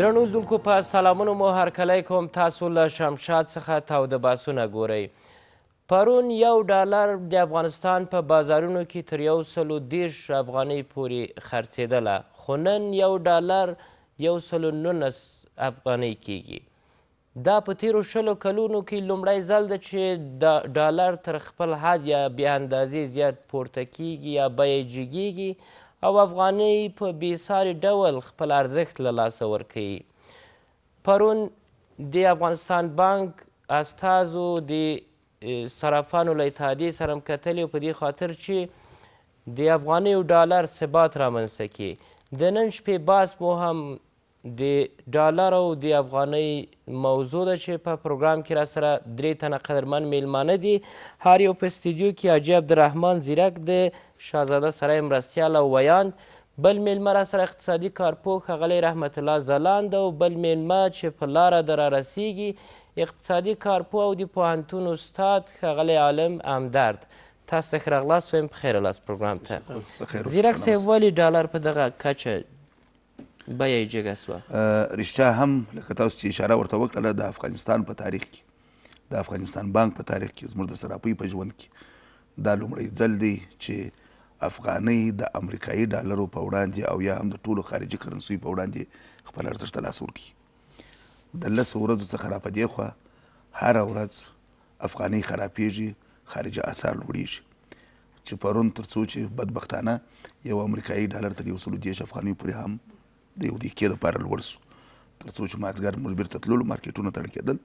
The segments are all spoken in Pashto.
درنو لیدونکو په سلامونو مو هرکلی کوم تاسو له شمشاد څخه تاوده باسونه ګورئ پرون یو ډالر د افغانستان په بازارونو کې تر یو سلو دېرش افغانۍ پورې خرڅېدله، خو نن یو ډالر یو سلو نولس افغانۍ کېږي. دا په تېرو شلو کلونو کې لومړی ځل ده چې دا ډالر تر خپل حد یا بې اندازې زیات پورته کېږي یا بیه یې جګېږي او افغانۍ په بې ساري ډول خپل ارزښت له لاسه ورکوي. پرون د افغانستان بانک استازو د صرافانو له اتحادیې سره هم کتلې او په دې خاطر چې د افغانیو ډالر ثبات رامنځته کړي د نن شپې بحث مو هم د ډالر او د افغانۍ موضوع ده چې په پروګرام کې را سره درې تنه قدرمن میلمانه دي هر یو په استودیو کې حاجي عبدالرحمن زیرک د شاهزاده سرای مرستیال او ویاند بل مېلمه راسره اقتصادي کارپوه ښاغلی رحمت الله ځلاند او بل مېلمه چې په لاره د را رسېږي اقتصادي کارپوه او د پوهنتون استاد ښاغلی عالم همدرد تاسو ته ښه راغلاست وایم په خیر لاس پروګرام ته ځیرک صاحب ولې ډالر په دغه کچه بیه یې جګه سوه رښتیا هم لکه تاسو چې اشاره ورته وکړله د افغانستان په تاریخ کې د افغانستان بانک په تاریخ کې زموږ د سراپي په ژوند کې دا لومړی ځل دی چې افغانۍ د امریکایي ډالرو په وړاندې او یا هم د ټولو خارجي کرنسیو په وړاندې خپل ارزښت ته لاس ورکړي د لسو ورځو څخه را په دېخوا هره ورځ افغانۍ خرابېږي خارجي اسعار لوړېږي چې پرون تر څو چې بدبختانه یو امریکایي ډالر تر یو سلو دېرش افغانیو پورې هم د یو دقیقې لپاره لوړ سو تر څو چې مازګر موږ بیرته تللو مارکیټونه تړل کېدل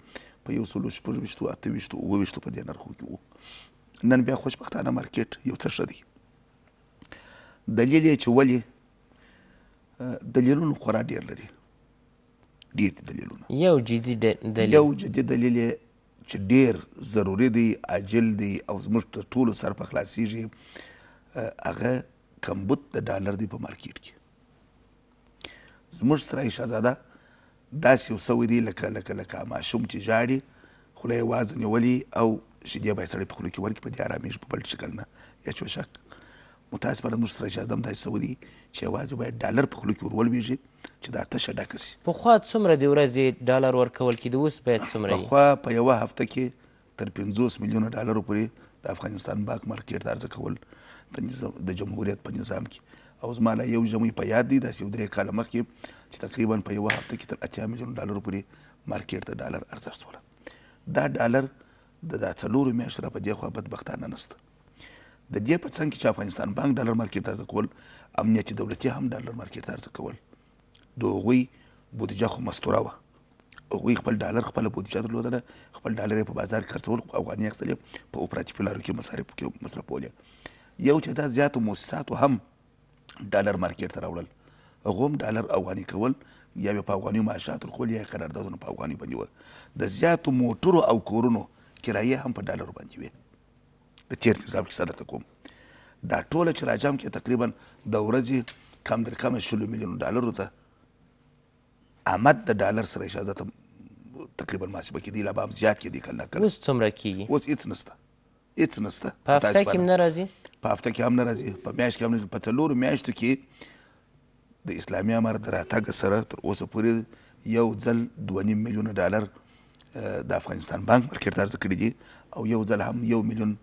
په یو سلو شپږ ویشتو اته ویشتو اووه ویشتو په دې نرخو کې وو نن بیا خوشبختانه مارکیټ یو څه ښه دی دلیل یې چې ولې دلیلونه خورا ډېر لري ډېر دي دلیلونه یو جدي دلیل یو جدي دلیل چې ډېر ضروري دی عاجل دی او زموږ تر ټولو سر په خلاصېږي هغه کمبود د ډالر دی په مارکیټ کې زموږ سره شهزاده داسې یو سوی دی لکه لکه لکه ماشوم چې ژاړي خوله یې وازه نیولي او شیدې به یې سړی په خوله کې ورکړي په دې ارامېږي په بل شکل نه یا چوشک متاسفانه زموږ سره شهزاده هم داسې سوی دی چې یوازې باید ډالر په خوله کې ور ولوېږي چې دا تشه ډکه سي پخوا څومره د ورځې ډالر ورکول کېده اوس باید څومره پخوا په یوه هفته کې تر پنځوس میلیونه ډالرو پورې د افغانستان بانک مارکیټ ته عرضه کول د جمهوریت په نظام کې او زما لا یو ژمی په یاد دی داسې یو درې کاله مخکې چې تقریبا په یوه هفته کې تر اتیا میلیون ډالرو پورې مارکیټ ته ډالر عرضه شول دا ډالر د دا څلورو میاشتو را په دې خوا بدبختانه نسته د دې په څنګ کې چې افغانستان بانک ډالر مارکیټ ته عرضه کول امنیتي دولتي هم ډالر مارکیټ ته عرضه کول د هغوی بودجه خو مستوره وه هغوی خپل ډالر خپله بودجه درلودله خپل ډالر یې په بازار کې خرڅول خو افغانۍ یې اخیستلې په اپراتیفو لارو کې مصارفو کې مصرفولې یو چې دا زیاتو موسساتو هم ډالر مارکیټ ته راوړل هغو هم ډالر افغاني کول یا به په افغاني معاشات ورکول یا قراردادونه په افغاني باندې وه د زیاتو موټرو او کورونو کرایې هم په ډالرو باندې وې د تیر تیزاب کیسه درته کوم دا ټوله چې راجام کې تقریبا د ورځې کم در کمه شلو میلیونو ډالرو ته آمد د ډالر سره اجازه ته تقریبا محاسبه کېدی لا به هم زیات کېدی که نه اوس څومره کېږي اوس هېڅ نشته هېڅ نشته په هفته کې هم نه راځي په هفته کې هم نه راځي په میاشت کې هم نه په څلورو میاشتو کې د اسلامي امارت د راتګ سره تر اوسه پورې یو ځل دوه نیم میلیونه ډالر د افغانستان بانک مارکیټ ته عرضه کړي دي او یو ځل هم یو میلیون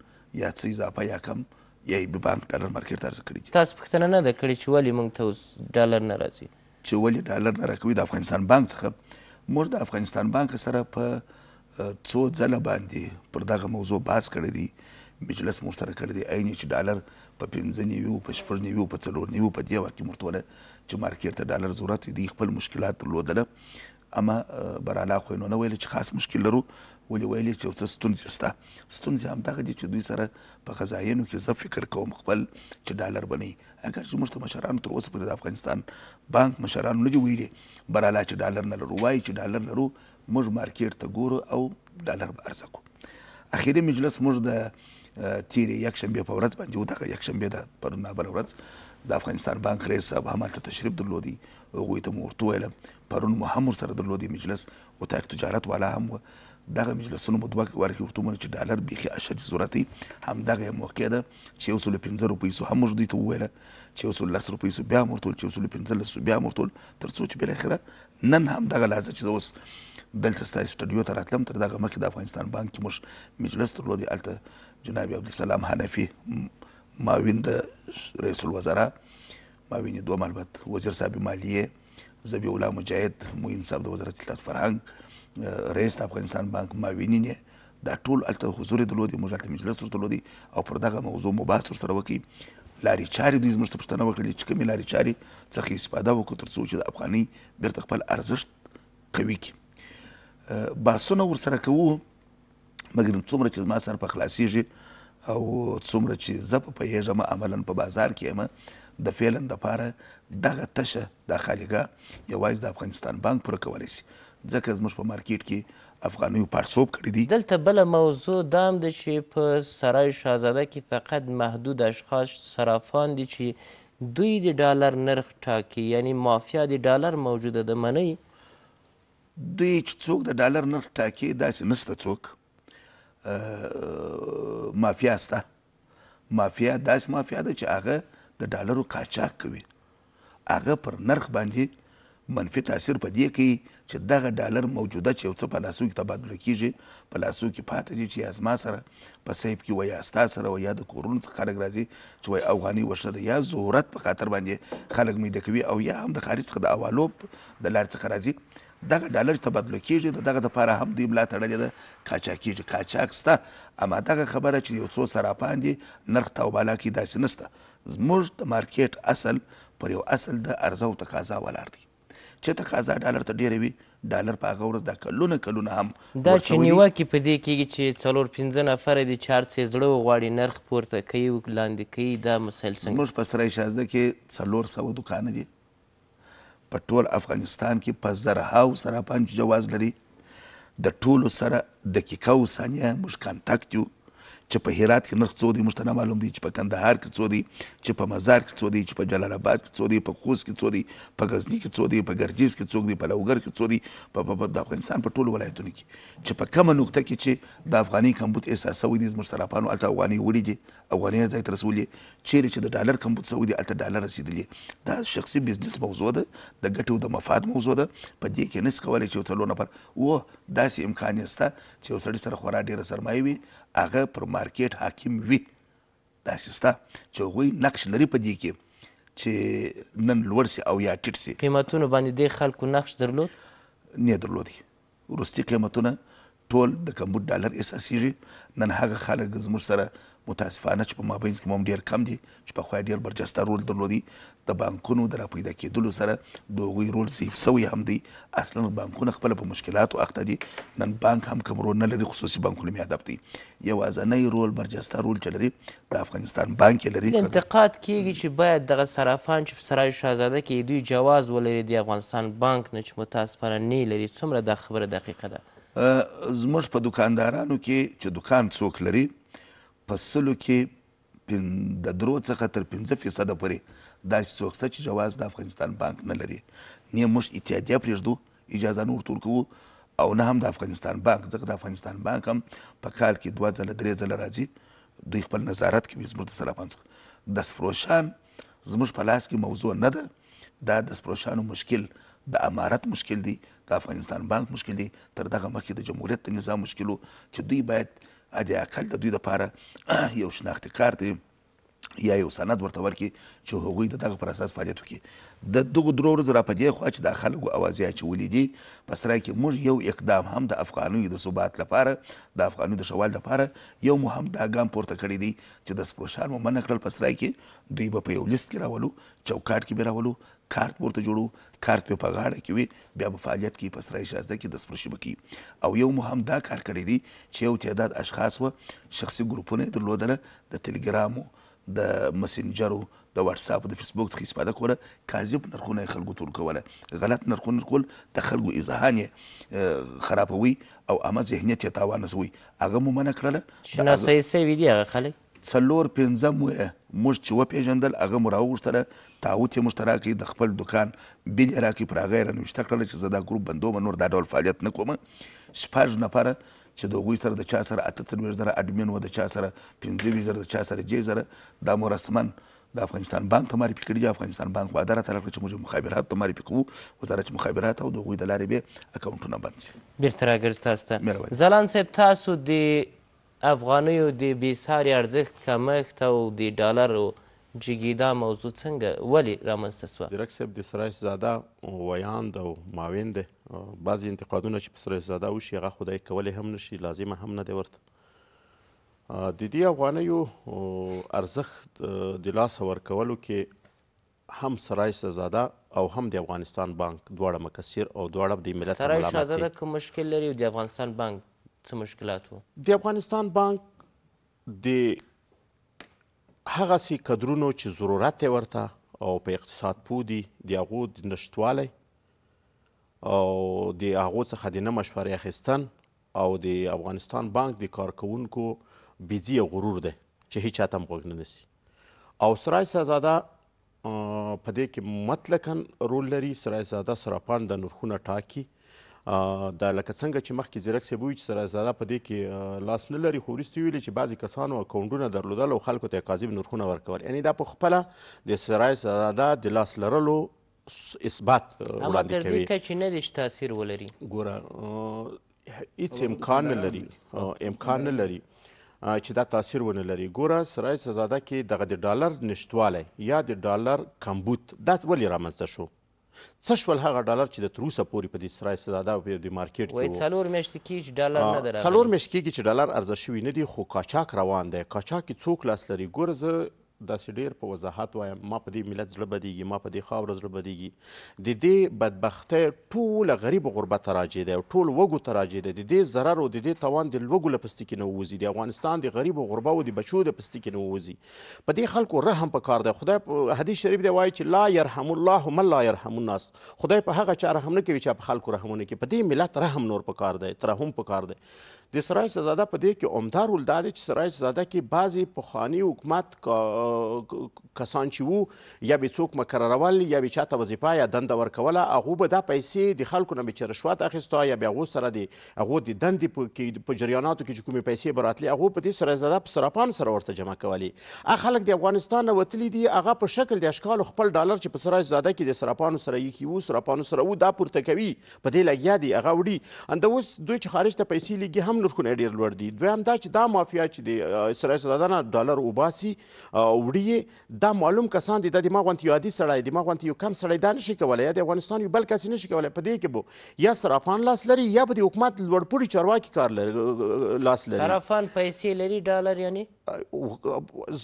یا څه اضافه یا کم یا بي بانک ډالر مارکیټ ته عرضه کړي دي تاسو پوښتنه نه ده کړې چې ولې موږ ته اوس ډالر نه راځي چې ولې ډالر نه راکوي د افغانستان بانک څخه موږ د افغانستان بانک سره په څو ځله باندې پر دغه موضوع بحث کړی دی مجلس مور سره کړی دی عین چې ډالر په پنځه نیوي په شپږ نیوي په څلور نیوي په دې وخت کې مرته ولا چې مارکیټ ته ډالر ضرورت دی خپل مشکلات درلودله اما براله خو نو نه ویل چې خاص مشکل لرو ولې ویل چې څه ستونزې ستا ستونزې هم دغه دي چې دوی سره په غذایانو کې زه فکر کوم خپل چې ډالر بني اگر چې موږ ته مشران تر اوسه په افغانستان بانک مشران نه دی ویلي براله چې ډالر نه لرو وایي چې ډالر لرو موږ مارکیټ ته ګورو او ډالر به عرضه کو اخیری مجلس موږ د تیرې یک شنبه په ورځ باندې و دغه یک شنبه د پرون نابل ورځ د افغانستان بانک رئیس صاحب هم هلته تشریف درلودی هغوی ته مو ورته وویل پرون مو هم ورسره درلودی مجلس اتاق تجارت والا هم و دغه مجلسونه مو دوه ورکې ورته ومنل چې ډالر بیخي اشد ضرورت دی همدغه یې موقع ده چې یو سلو پنځه روپۍ سو هم موږ دوی ته وویل چې یو سلو لس روپۍ سو بیا هم ورته وویل چې یو سلو پنځلس سو بیا هم ورته وویل تر څو چې بالاخره نن هم دغه لحظه چې زه اوس دلته ستاسو سټډیو ته راتلم تر دغه مخکې د افغانستان بانک کې موږ مجلس درلود هلته جناب عبدالسلام حنفي معاون د رئیس الوزرا معاون دوم البته وزیر صاحب مالیه زبی الله مجاهد معین صاحب د وزارت اطلاعات فرهنګ رئیس افغانستان بانک معاونین دا ټول هلته حضور یې درلودې موږ هلته مجلس ورته درلودی او پر دغه موضوع مو بحث ورسره وکړي لارې چارې دوی زموږ څخه پوښتنه وکړلې چې کومې لارې چارې څخه استفاده وکړو تر څو چې د افغانۍ بیرته خپل ارزښت قوي کړي باسونه ورسره کوو مګر څومره چې زما سر په خلاصېږي او څومره چې زه په پوهېږم عملا په بازار کې یم د فعلا دپاره دغه تشه دا خالیګاه یوازې د افغانستان بانک پوره کولی شي ځکه زموږ په مارکیټ کې افغانیو پړسوب کړي دي. دلته بله موضوع دا هم ده چې په سرای شاهزاده کې فقط محدود اشخاص صرافان دي چې دوی د ډالر نرخ ټاکي یعنی مافیا د ډالر موجوده ده منئ؟ دوی چې څوک د ډالر نرخ ټاکي داسې نشته څوک مافیا شته. مافیا داسې مافیا ده چې هغه د ډالرو قاچاق کوي هغه پر نرخ باندې منفي تاثیر په دې کوي چې دغه ډالر موجوده چې یو څه په لاسو کې تبادله کیږي په لاسو کې پاتې دي چې یا زما سره په صیب کې وي یا ستا سره وي یا د کورونو څخه خلک راځي چې وایي افغانۍ ورشه ده یا ضرورت په خاطر باندې خلک میده کوي او یا هم د خارج څخه د حوالو د لارې څخه راځي دغه ډالر چې تبادله کېږي د دغه لپاره هم دوی ملا تړلې ده، قاچاقېږي، قاچاق شته، اما دغه خبره چې یو څو صرافان دي نرخ تاوبالا کوي داسې نشته، زموږ د مارکېټ اصل پر یو اصل د عرضه او تقاضا ولاړ دی، چې تقاضا ډالر ته ډېره وي ډالر په هغه ورځ دا کلونه کلونه هم دا چې نیوکې په دې کېږي چې څلور پنځه نفره دي چې هر څه یې زړه وغواړي نرخ پورته کوي او لاندې کوي دا مسایل څنګه؟ زموږ په سرای شازده کې څلور سوه دوکانه دي په ټول افغانستان کې په زرهاو صرافان چې جواز لري د ټولو سره دقیقه او ثانیه موږ کانتاکت یو چې په هرات کې نرخ څو دی موږ ته نه معلوم دی چې په کندهار کې څو دی چې په مزار کې څو دی چې په جلال آباد کې څو دی په خوست کې څو دی په غزني کې څو دی په ګرجیز کې څوک دی په لوګر کې څو دی په د افغانستان په ټولو ولایتونو کې چې په کومه نقطه کې چې د افغاني کمبود احساسوي دي زموږ صرافانو هلته افغانۍ وړي دي افغانۍ ځای ته رسولي چیرې چې د ډالر کمبود شوی دی هلته ډالر رسیدلی دا شخصي بزنس موضوع ده د ګټې او د مفاد موضوع ده په دې کې نس کولای چې یو څلور نفر و داسې امکان یې شته چې یو سړی سره خورا ډیره سرمایه وي هغه پر مارکیټ حاکم وي داسې شته چې هغوی نقش لري په دې کې چې نن لوړ سي او یا ټیټ سي قیمتونو باندې د خلکو نقش درلود نه درلودي وروستي قیمتونه ټول د کمبود ډالر احساسیږي نن هغه خلک زموږ سره متاسفانه چې په مابینځ کې هم ډیر کم دي چې په خو ډیر برجسته رول درلودي د بانکونو د راپیدا کېدلو سره د هغوی رول ضعیف سوی هم دی اصلا بانکونه خپل په مشکلاتو اخته دي نن بانک هم کم رول نه لري خصوصي بانکونه مې هدف دي یوازنۍ رول برجسته رول چې لري د افغانستان بانک یې لري. انتقاد کېږي چې باید دغه صرافان چې په سرای شاهزاده کې یې دوی جواز ولري د افغانستان بانک نه چې متاسفانه نۀ لري، څومره دا خبره دقیقه ده؟ زموږ په دوکاندارانو کې چې دوکان څوک لري په سلو کې د درو څخه تر پنځه فیصده پورې داسې څوک شته چې جواز د افغانستان بانک نه لري، نۀ موږ اتحادیه پرېږدو، اجازه نور تور کوو او نه هم د افغانستان بانک ځکه د افغانستان بانک هم په کال کې دوه ځله درې ځله راځي دوی خپل نظارت کوي زموږ د صرافان څخه دستفروشان زموږ په لاس کې موضوع نه ده دا دستفروشانو مشکل د امارت مشکل دی د افغانستان بانک مشکل دی تر دغه مخکې د جمهوریت د نظام مشکلو چې دوی باید د اقل د دوی لپاره یو شناختی کارت یا یو سند ورته ورکړي چې هغوی د دغه پر اساس فعالیت وکړي د دغو درو ورځو را په دې خوا چې دا خلکو اوازې اچولې دي په سره کې موږ یو اقدام هم د افغانیو د ثبات لپاره د افغانیو د شوال لپاره یو مو هم دا ګام پورته کړی دی چې د سپوشان مو منع کړل په سره کې دوی به په یو لیست کې راولو چوکاټ کې به راولو کارت ورته جوړو کارت په غاړه کې وي بیا په فعالیت کې په سره شازده کې د سپرشي بکی او یو مو هم دا کار کړی دی چې یو تعداد اشخاص و شخصي ګروپونه درلودل د تلګرامو د مسنجرو د واتساپ د فیسبوک څخه استفاده کوله کاذب نرخونه خلکو تور کوله غلط نرخونه کول د خلکو اذهان خرابوي او عامه ذهنیت یې تاوان رسوي هغه مو منع کړله چې ناسوي سوي دي هغه خلک څلور پنځه مو موږ چې وپېژندل هغه مو راوغوښتله تعوت یې موږ ته راکړي د خپل دکان بیل یې راکړي پر هغه یې رانوشته کړله چې زه دا ګروپ بندوم نور دا ډول فعالیت نه کوم شپږ نفره چې د هغوی سره د چا سره اته څلوېښت زره اډمین وه د چا سره پنځه ویشت زره د چا سره جې زره دا مو رسما د افغانستان بانک ته معرفي کړي دي افغانستان بانک وعده راته راکړه چې موږ مخابرات ته معرفي کوو وزارت مخابرات او د هغوی د لارې به اکاونټونه بند شي بیرته راګرځو تاسو ته مهرباني. ځلاند صاحب تاسو د افغانیو د بې ساري ارزښت کمښت او د ډالرو جګي دا موضوع څنګه ولي رامنځته سوه؟ ځیرک صاحب د سرایش زاده ویاند او معاون دی بعضی انتقادونه چې په سرایش زاده وشي هغه خدای کولی هم نشي لازمه هم نه دی ورته د دې افغانیو ارزښت د لاسه ورکولو کې هم سرای شهزاده او هم د افغانستان بانک دواړه مکثر او دواړه د ملت سرای شهزاده کوم مشکل لري او د افغانستان بانک څه مشکلات وو د افغانستان بانک د هغسې کدرونو چې ضرورت دی ورته او په اقتصاد پوه دي د هغو د نشتوالی او د هغو څخه د نه مشورې اخیستن او د افغانستان بانک د کارکوونکو بیځیه غرور دی چې هیچا ته هم غوږ نه نیسي او سرای سزاده په دې کې مطلقاً رول لري سرای زاده سراپان د نرخونه ټاکي دا لکه څنګه چې مخکې زیرک صاحب وویل چې سرای زاده په دې کې لاس نه لري خو وروسته ویلي چې بعضې کسانو اکاونډونه درلودل او خلکو ته یې کاذب نرخونه ورکول یعنې دا په خپله د سرای زاده د لاس لرلو اثبات وړاندې کوي اما تر دې کچې نه دی چې تاثیر ولري ګوره هیڅ امکان نه لري امکان نه لري چې دا تاثیر ونه لري ګوره سرای سزاده کې دغه د ډالر نشټوالی یا د ډالر کمبوت دا ولې رامنځته شو څه شول هغه ډالر چې د تر اوسه پورې په دې سرای سزاده او د مارکیټ کې وو څلور میاشتې کېږي چې ډالر نه دی څلور میاشتې کېږي چې ډالر ارزه شوي نه دي خو کاچاک روان دی کاچاک کې څوک لاس لري ګوره زه داسې ډېر په وضاحت وایم، ما په دې ملت زړه بدېږي، ما په دې خاوره زړه بدېږي، د دې بدبختۍ ټوله غریب غربت ته راجع دی او ټول وږو ته راجع دی، د دې ضرر او د دې تاوان د لوږو له پستکي نه ووځي، د افغانستان د غریبو غرباوو د بچو د پستکي نه ووځي، په دې خلکو رحم په کار دی، خدای په حدیث شریف دی وایي چې لا یرحم الله من لا یرحم الناس، خدای په هغه چا رحم نه کوي چا په خلکو رحم ونه کړي، په دې ملت رحم نور په کار دی، ترحم په کار دی، د سراج زاده په دې کې عمده رول دا دی چې سراج زاده کې بعضی پخوانی حکومت کسان چې وو یا به څوک مقررول یا به چاته وظیفه یا دنده ورکوله هغه به دا پیسې د خلکو نه به چې رشوت اخیسته یا به هغه سره د هغه د دندې په کې په جریاناتو کې چې کومې پیسې براتلې هغه په دې سراج زاده په سراپان سره ورته جمع کولې هغه خلک د افغانستان نه وتلي دي هغه په شکل د اشکال خپل ډالر چې په سراج زاده کې د سراپانو سره یې کیو سراپانو سره وو دا پورته کوي په دې لګیا دي هغه وړي انده اوس دوی چې خارج ته پیسې لیږي هم نرخونه ډیر لوړ دي دویم دا چې دا مافیا چې دی سره سره ډالر وباسي وړي دا معلوم کسان دي د ما غونتی عادي سړی دی ما غونتی یو کم سړی دا نشي کولای د افغانستان یو بل کس نشي کولای په دې کې بو یا صرافان لاس لري یا به د حکومت لوړ پوړي چارواکي کار لري لاس لري صرافان پیسې لري ډالر یعنی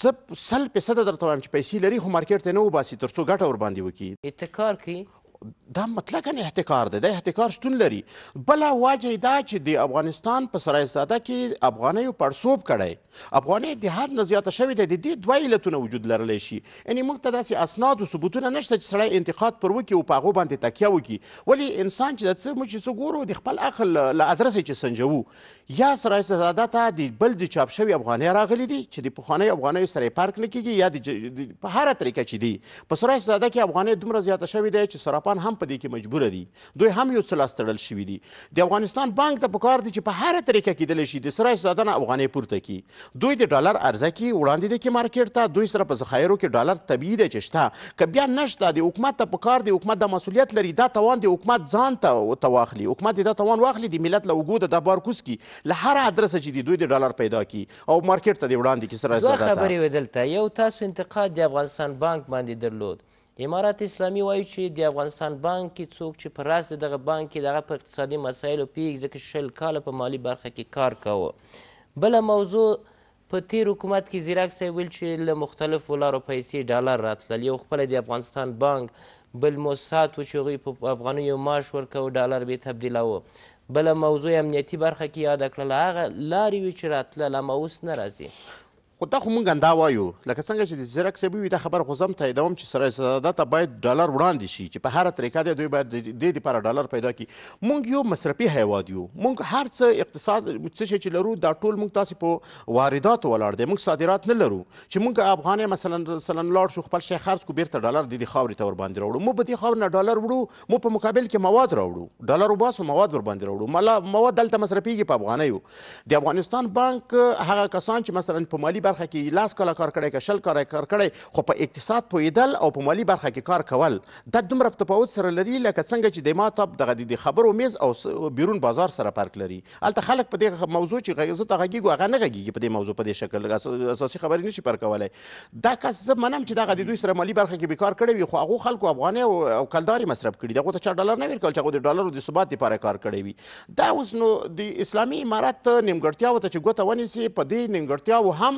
زه سل په صد درته وایم چې پیسې لري خو مارکیټ ته نه وباسي ترڅو ګټه ور باندې وکړي اتکار کوي دا مطلقا احتکار دی دا احتکار شتون لري بل واجه دا چې د افغانستان په سرای ساده کې افغانیو پړسوب کړي افغاني د حد نه زیاته شوې ده د دې دوه علتونه وجود لرلی شي یعنی موږ ته داسې اسناد او ثبوتونه نشته چې سړی انتقاد پر وکړي او په هغو باندې تکیه وکړي ولې انسان چې د څه موږ چې څه ګورو د خپل عقل له ادرسه چې سنجوو یا سرایسته زاده ته د بل د چاپ شوی افغانۍ راغلی دی چې د پخوانیو افغانیو سره پرک نه کیږي یا د په هر طریقه چې دی په سرایسته زاده کې افغانۍ دومره زیاته شوې ده چې سراپان هم په دې کې مجبور دي دوی هم یو څه لاس تړل شوي دي د افغانستان بانک ته پکار دي چې په هر طریقه کېدلی شي د سرایسته زاده نه افغانۍ پورته کړي دوی د ډالر عرضه کی وړاندې دی کی مارکیټ ته دوی سره په زخایرو کی ډالر طبیعی دی چه شته که بیا نشته د حکومت ته پکار دی حکومت دا مسولیت لری دا توان د حکومت ځان ته ته واخلی حکومت دی دا توان واخلی د ملت له اوږو د دا بار کوز کی له هره ادرسه چه دی دوی د ډالر پیدا کی او مارکیټ ته دی وړاندې کی سره زده ته. دوه خبرې وې دلته یو تاسو انتقاد د افغانستان بانک باندې درلود امارت اسلامي وایي چې د افغانستان بانک کې څوک چې په راس د دغه بانک کې دغه په اقتصادي مسایلو پیږ ځکه شل کاله په مالي برخه کې کار کاوه بله موضوع په تیر حکومت کې زیرک صاحب ویل چې له مختلفو لارو پیسې ډالر راتلل یو خپل د افغانستان بانک بل موسسات و چې هغوی په افغانیو معاش ورکوه ډالر به تبدیلوه بله موضوع امنیتي برخه کې یاده کړله هغه لارې وي چې راتلل اما اوس نه راځي خو دا خو مونږ همدا وایو لکه څنګه چې د ځیرک صاحب ووي دا خبره خو زه هم تاییدوم چې سرایزاده ته باید ډالر وړاندې شي چې په هره طریقه دی دوی باید د دې لپاره ډالر پیدا کړي مونږ یو مصرفي هیواد یو مونږ هر څه اقتصاد څه شی چې لرو دا ټول مونږ تاسو په وارداتو ولاړ دی مونږ صادرات نه لرو چې مونږ افغانې مثلا مثلا لاړ شو خپل شی خرڅ کو بیرته ډالر د دې خاورې ته ور باندې راوړو مو به دې خاور نه ډالر وړو مو په مقابل کې مواد راوړو ډالر وباسو مواد ور باندې راوړو ملا مواد دلته مصرفيږي په افغانیو د افغانستان بانک هغه کسان چې مثلا په مالی برخه کې لاس کاله کار کړی که شل کار کار کړی خو په اقتصاد پویدل او په مالی برخه کې کار کول دا دومره تفاوت سره لري لکه څنګه چې د ما تاب دغه د خبرو میز او بیرون بازار سره فرق لري هلته خلک په دې موضوع چې غږ زه ته غږیږو هغه نه غږیږي په دې موضوع په دې شکل اساسي خبرې نشي پر کولای دا کس زه منم چې دغه د دوی سره مالي برخه کې به کار کړی وي خو هغه خلکو افغاني او کلداري مصرف کړي دغه ته چا ډالر نه ورکول چې هغه د ډالرو د ثبات لپاره کار کړی وي دا اوس نو د اسلامي امارت نیمګړتیاو ته چې ګوته ونیسي په دې نیمګړتیاو هم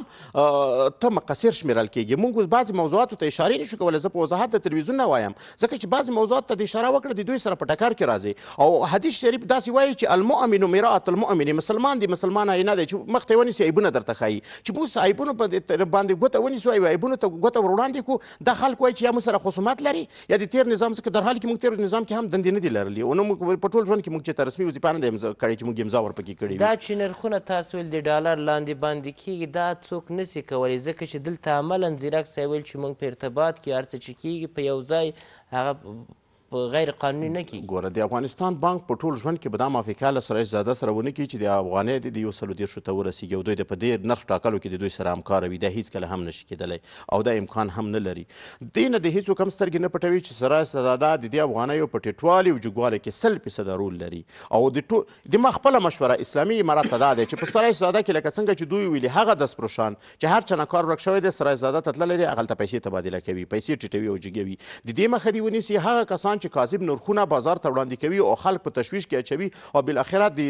ته مقصر شمیرل کیږي موږ اوس بعضی موضوعاتو ته اشاره نشو کولای زه په وضاحت د تلویزیون نه وایم ځکه چې بعضې موضوعات ته د اشاره وکړه د دوی سره په ټکر کې راځي او حدیث شریف داسې وایي چې المؤمن مراعت المؤمن مسلمان دی مسلمان آینه دی چې مخ ته ونیسي عیبونه درته ښایي چې موږ عیبونو باندې ګوته ونیسو او عیبونو ته ګوته ور وړاندې کړو دا خلک وایي چې یا موږ سره خصومت لري یا د تیر نظام څخه در حال کې موږ تیر نظام کې هم دندې نه دي لرلي او نو موږ په ټول ژوند کې موږ چې رسمي وظیفه نه ده کړې چې موږ امضا ورپکې کړې وي دا چې نرخونه تاسو ویل د ډالر لاندې باندې کېږي دا څوک نسي کولی ځکه چې دلته عملا ځیرک صاحب ویل چې موږ په ارتباط کې هر څه چې کیږي په یو ځای هغه په غیر قانوني نه کیږي ګوره د افغانستان بانک په ټول ژوند کې به دا موافقه له سرایش زاده سره ونه کړي چې د افغانۍ دې د یو سلو دېرشو ته ورسیږي او دوی د په دې نرخ ټاکلو کې د دوی سره همکاره وي دا هیڅکله هم نشي کېدلی او دا امکان هم نه لري دې نه د هیڅوک هم سترګې نه پټوي چې سرایش زاده د دې افغانیو په ټیټوالي او جګوالي کې سل فیصده رول لري او د ټول زما خپله مشوره اسلامي امارت ته دا دی چې په سرای زاده کې لکه څنګه چې دوی ویلي هغه دستپروشان چې هر چا نه کار ورک شوی دی سرای زاده ته تللی دی هغلته پیسې تبادله کوي پیسې ټیټوي او جګوي د دې مخه دې ونیسي هغه کسان چې کاذب نرخونه بازار ته وړاندې کوي او خلک په تشویش کې اچوي او بالاخره د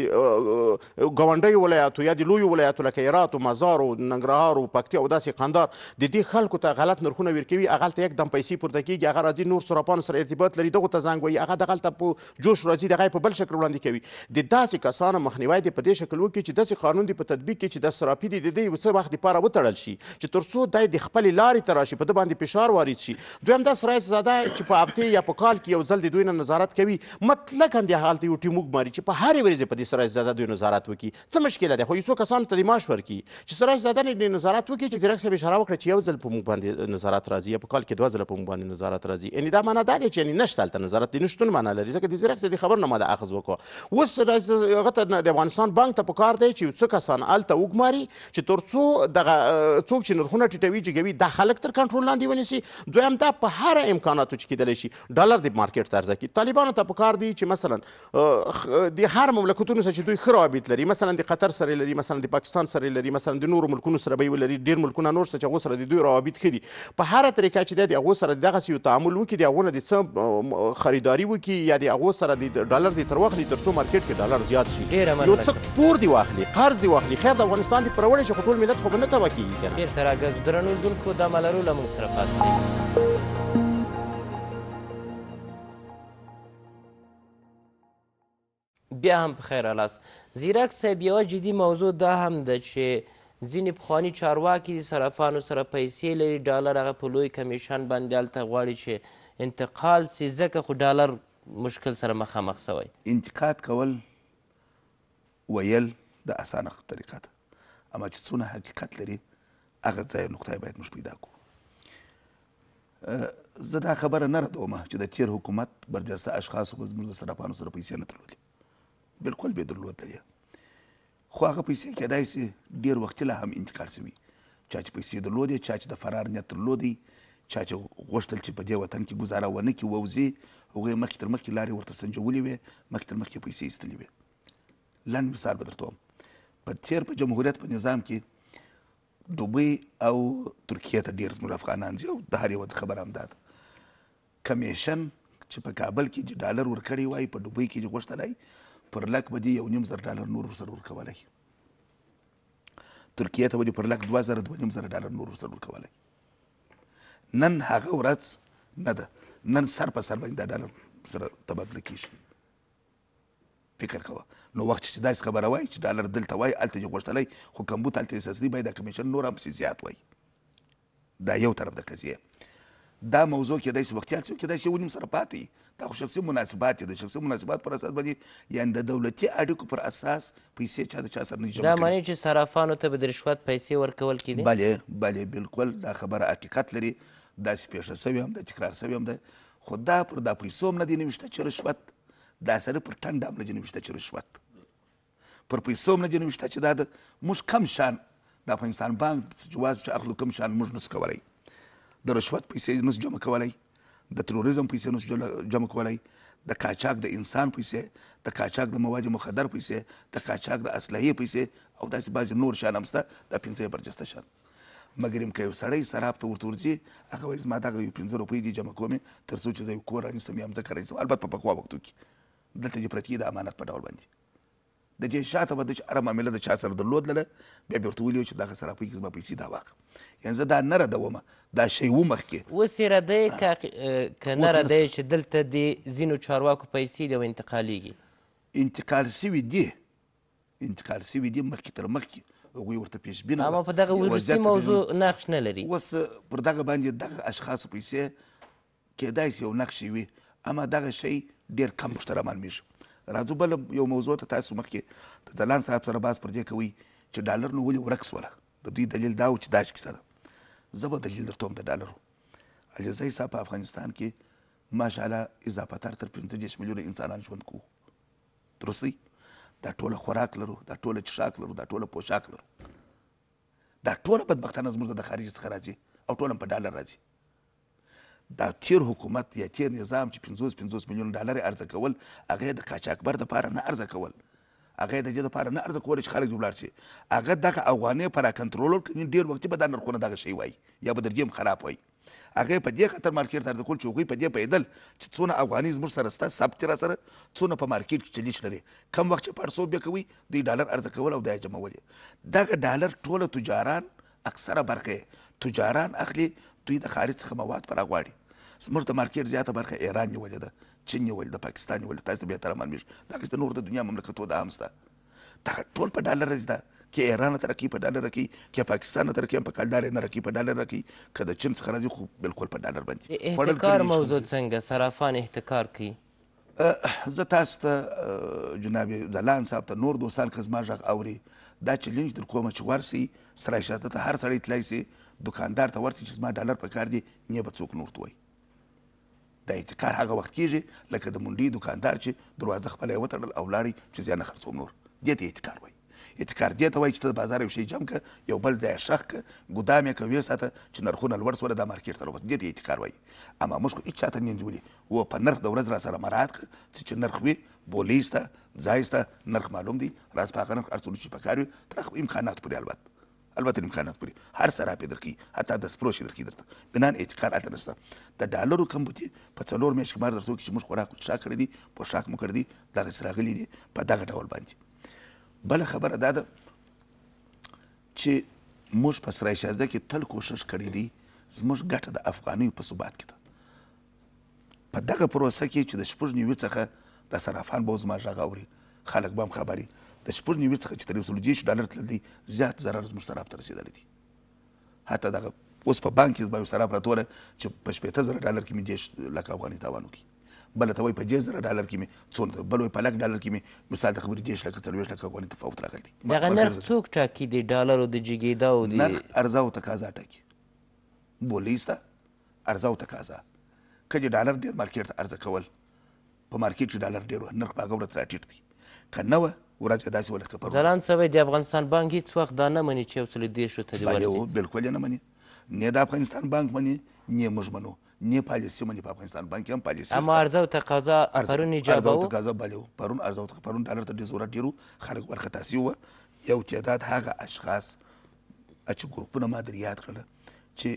ګاونډیو ولایاتو یا د لویو ولایاتو لکه هرات او مزار او ننګرهار او پکتیا او داسې قندار د دې خلکو ته غلط نرخونه ورکوي هغلته یک دم پیسې پورته کیږي هغه راځي نور صرافانو سره ارتباط لري دغو ته زنګ وایي هغه دغلته په جوش راځي دغه یې په بل شکل وړاندې کوي د داسې کسانو مخنیوی دې په دې شکل وکړي چې داسې قانون دې په تطبیق کې چې د سراپي دې د دې یو څه وخت لپاره وتړل شي چې تر څو دی د خپلې لارې ته راشي په ده باندې فشار وارد شي دویم دا سرایس زاده چې په هفته یا په کال کې یو ځل د دوی نه نظارت کوي مطلقا د هغه هلته یو ټیم وګماري چې په هرې ورځې په دې سرایس زاده دوی نظارت وکړي څه مشکل دی خو یو څو کسانو ته دې معاش ورکړي چې سراج زاده مې نظارت وکړي چې ځیرک صاحب اشاره وکړه چې یو ځل په موږ باندې نظارت راځي یا په کال کې دوه ځله په موږ باندې نظارت راځي یعنی دا معنا دا دی چې یعنی نشته هلته نظارت دی نشتون معنا لري ځکه د ځیرک صاحب خبر نه ما دا اخذ وکړو اوس سراج هغه ته د افغانستان بانک ته پکار دی چې یو څه کسان هلته وګماري چې ترڅو دغه څوک چې نرخونه ټیټوي جګوي دا خلک تر کنټرول لاندې ونیسي دویم دا په هر امکاناتو چې کېدلی شي ډالر د مارکیټ ته عرضه کړي طالبانو ته پکار دی چې مثلا د هر مملکتونو سره چې دوی ښه روابط لري مثلا د قطر سره لري مثلا د پاکستان سره لري مثلا د نورو ملکونو سره به ولري ډیر ملکونه نور سره چې هغه سره د دوی روابط ښه دي په هر طریقه چې د هغه سره دغه یو تعامل وکړي د هغه نه د څه خریداري وکړي یا د هغه سره د ډالر د تر واخلي تر څو مارکیټ کې ډالر زیات شي یو څه پور دی واخلي قرض دی واخلي خیر د افغانستان د پرولې چې ټول ملت خو نه تبا کیږي کنه ډیر تر هغه درنو دونکو د ملرو لمون سره پاتې بیا هم په خیر رالاست زیرک صاحب یوه جدي موضوع دا هم ده چې ځینې پخواني چارواکي صرافانو سره پیسې لري ډالر هغه په لوی کمیشن باندې هلته غواړي چې انتقال سي ځکه خو ډالر مشکل سره مخامخ سوی انتقاد کول ویل د اسانه طریقه ده اما چې څونه حقیقت لري هغه ځای نقطه باید موږ پیدا کړو زه دا خبره نه ردوم چې د تیر حکومت برجسته اشخاصو به زموږ د صرافانو سره پیسې نه درلودې بلکل به درلودلې خو هغه پیسې کېدای سي ډېر وختي لا هم انتقال سوي چا چې پیسې درلودې چا چې د فرار نیت درلودی چا چې غوښتل چې په دې وطن کې ګزاره ونه کړي ووځي هغوی مخکې تر مخکې لارې ورته سنجولې وې مخکې تر مخکې پیسې ایستلې وې لنډ مثال به درته وم په تیر په جمهوریت په نظام کې دوبۍ او ترکیه ته ډیر زموږ افغانان ځي او د هر یو خبره همدا ده کمیشن چې په کابل کې چې ډالر ورکړی وای په دوبۍ کې چې غوښتلای پر لک به دی یو نیم زر ډالر نور ورسره ورکولای ترکیه ته به پر لک 2000 دوه نیم زر ډالر نور ورسره ورکولای نن هغه ورځ نه ده نن سر په سر باندې دا ډالر سره تبادله کیږي فکر کوه نو وخت چې داسې خبره وای چې ډالر دلته وای هلته یې غوښتلی خو کمبوت هلته یې سسدی باید دا کمیشن نور هم پسې زیات وای دا یو طرف د قضیه دا موضوع کېدای شي وختي هڅه کېدای شي ونیم سره پاتې دا خو شخصي مناسبات دي د شخصي مناسبات پر اساس باندې یعنې د دولتي اړیکو پر اساس پیسې چا د چا سره نه جمع دا معنی چې صرافانو ته به د رشوت پیسې ورکول کېدې بله بله بالکل دا خبره حقیقت لري داسې پېښه سوې هم ده تکرار سوې هم ده خو دا پر دا پیسو هم نه دی نوشته چې رشوت دا سره پر ټنډه هم نه دی نوشته چې رشوت پر پیسو هم نه دی نوشته چې دا د موږ کم شان د افغانستان بانک جواز چې اخلو کم شان موږ نس کولای د رشوت پیسې نس جمع کولای د تروریزم پیسې نس جمع کولای د قاچاق د انسان پیسې د قاچاق د مواد مخدر پیسې د قاچاق د اسلحې پیسې او داسې بعضې نور شان هم شته دا پنځه برجسته شان مګرم که یو سړی سراب ته ورته ورځي هغه وایي زما دغه یو پنځه روپۍ دي جمع کومې تر څو چې زه یو کور رانیسم یا مځکه رانیسم البته په پخوا وختو کې دلته چې پرتې د امانت په ډول باندې د دې شاته به د چې هره معامله د چا سره درلود لره بیا به ورته ویلي چې دغه سره پوهېږي زما پیسې دا واخله یعنې زه دا نه ردوم دا شی و مخکې اوس یې ردی که نه ردی چې دلته د ځینو چارواکو پیسې دي او انتقالېږي انتقال سوي دي انتقال شوي دي مخکې تر مخکې هغوی ورته پیشبینه اما په دغه وروستي موضوع نقش نه لري اوس پر دغه باندې دغه اشخاصو پیسې کېدای شي یو نقش وي اما دغه شی ډېر کم موږ ته رامعلومېږي راځو بل یو موضوع ته تاسو مخکې د ځلان صاحب سره باز پر دې کوئ چې ډالر نو ولې ورک سوله د دوی دلیل دا و چې داسې کیسه ده زه به دلیل درته وم د ډالرو علیزی صاحب په افغانستان کې ماشاءالله اضافه تر تر پنځه دېرش میلیونه انسانان ژوند کوو ترسي دا ټوله خوراک لرو دا ټوله چښاک لرو دا ټوله پوشاک لرو دا ټوله بدبختانه زموږ د خارج څخه راځي او ټوله په ډالر راځي دا تیر حکومت یا تیر نظام چې 50 50 میلیون ډالر ارزه کول هغه د قاچاقبر د پاره نه ارزه کول هغه د دې لپاره نه ارزه کول چې خلک جوړار شي هغه دغه افغانې پر کنټرول کړي ډیر وخت به دا نرخونه دغه شی وای یا به درګیم خراب وای هغه په دې خاطر مارکیټ ته ارزکول چې هغوی په دې پوهېدل چې څونه افغانۍ زموږ سره سته ثبت را سره څونه په مارکیټ کې چلیش لري کم وخت چې پړسو بیا کوي دوی ډالر ارزه کول او دا جمعول دغه ډالر ټوله تجاران اکثره برخه تجاران اخلي دوی د خارج څخه مواد پر غواړي زموږ د مارکیټ زیاته برخه ایران نیولې ده چین نیولې ده پاکستان نیولې تاسو به تر معلومیږي دا د نور د دنیا مملکتو د هم سته دا ټول په ډالر راځي دا کې ایران ته رکی په ډالر رکی کې پاکستان ته رکی په ډالر نه رکی په ډالر رکی که د چین څخه راځي خو بالکل په ډالر باندې احتکار موضوع څنګه صرافان احتکار کوي زه تاسو ته جناب زلان صاحب ته نور دوستان که زما غږ اوري دا چیلنج در کوم چې ورسي سره شاته ته هر سړی تلای سي دکاندار ته ورسي چې زما ډالر په کار دي نه به څوک نور توي دا احتکار هغه وخت کیږي لکه د منډي دکاندار چې دروازه خپله یې وتړل او لاړی چې زیان نه خرڅوم نور دې ته احتکار وایي احتکار دې ته وایي چې ته د بازار یو شی جمع که یو بل ځای ښخ که ګدام یې که وې ساته چې نرخونه لوړ سول دا مارکیټ ته راوست دې ته احتکار وایي اما موږ خو هیچا ته نه نیولي و په نرخ د ورځ را سره مراعات که څه چې نرخ وي بولۍ سته ځای سته نرخ معلوم دی راز په هغه نرخ هر څه چې پکار وي تر خپل امکانات پورې البت البته امکانات پوری هر څه راپې درکې حتی د سپرو شي درکې درته بنان اعتقاد اته نشته د ډالرو کمبوتي په څلور میاشت کې بار درته کې چې موږ خوراک څښاک کړی دي پوشاک مو کړی دي دغه سراغلي دي په دغه ډول باندې بل خبره دا ده چې موږ په سرای شازده کې تل کوشش کړی دی زموږ ګټه د افغاني په ثبات کې ده په دغه پروسه کې چې د شپږ نیوي څخه د صرافان به زما غږ اوري خلک به هم خبري د شپږ نیوي څخه چې تر یو سل دېرش ډالر تلل دي زیات ضرر زموږ صراف ته رسېدلی دي حتی دغه اوس په بانک کې زما یو صراف راته وویل چې په شپېته زره ډالر کې مې دېرش لکه افغانۍ تاوان وکړي بل ته وایي په دېرش زره ډالر کې مې څومره ته بل وایي په لک ډالر کې مې مثال ته خبرې دېرش لکه څلوېښت لکه افغانۍ تفاوت راغلی دی دغه نرخ څوک ټاکي د ډالرو د جګېدا او د نرخ عرضه او تقاضا ټاکي بولۍ سته عرضه او تقاضا که د ډالر ډېر مارکېټ ته عرضه کول په مارکېټ کې ډالر ډېر وه نرخ په هغه ورځ راټیټ دی که نه وه ورځ یې داسې وه لکه پرون ځلاند صاحب د افغانستان بانک هیڅ وخت دا نه مني چې یو څلور دېرشو ته دې ورسي بالکل یې نه مني نه د افغانستان بانک مني نه موږ منو نه پالیسي مني په افغانستان بانک کې هم پالیسي اما عرضه او تقاضا پرون ایجاب عرضه او تقاضا بله پرون عرضه او پرون ډالر ته ډېر ضرورت ډېر خلک ورخطا سي وه یو تعداد هغه اشخاص چې ګروپونه ما در یاد کړل چې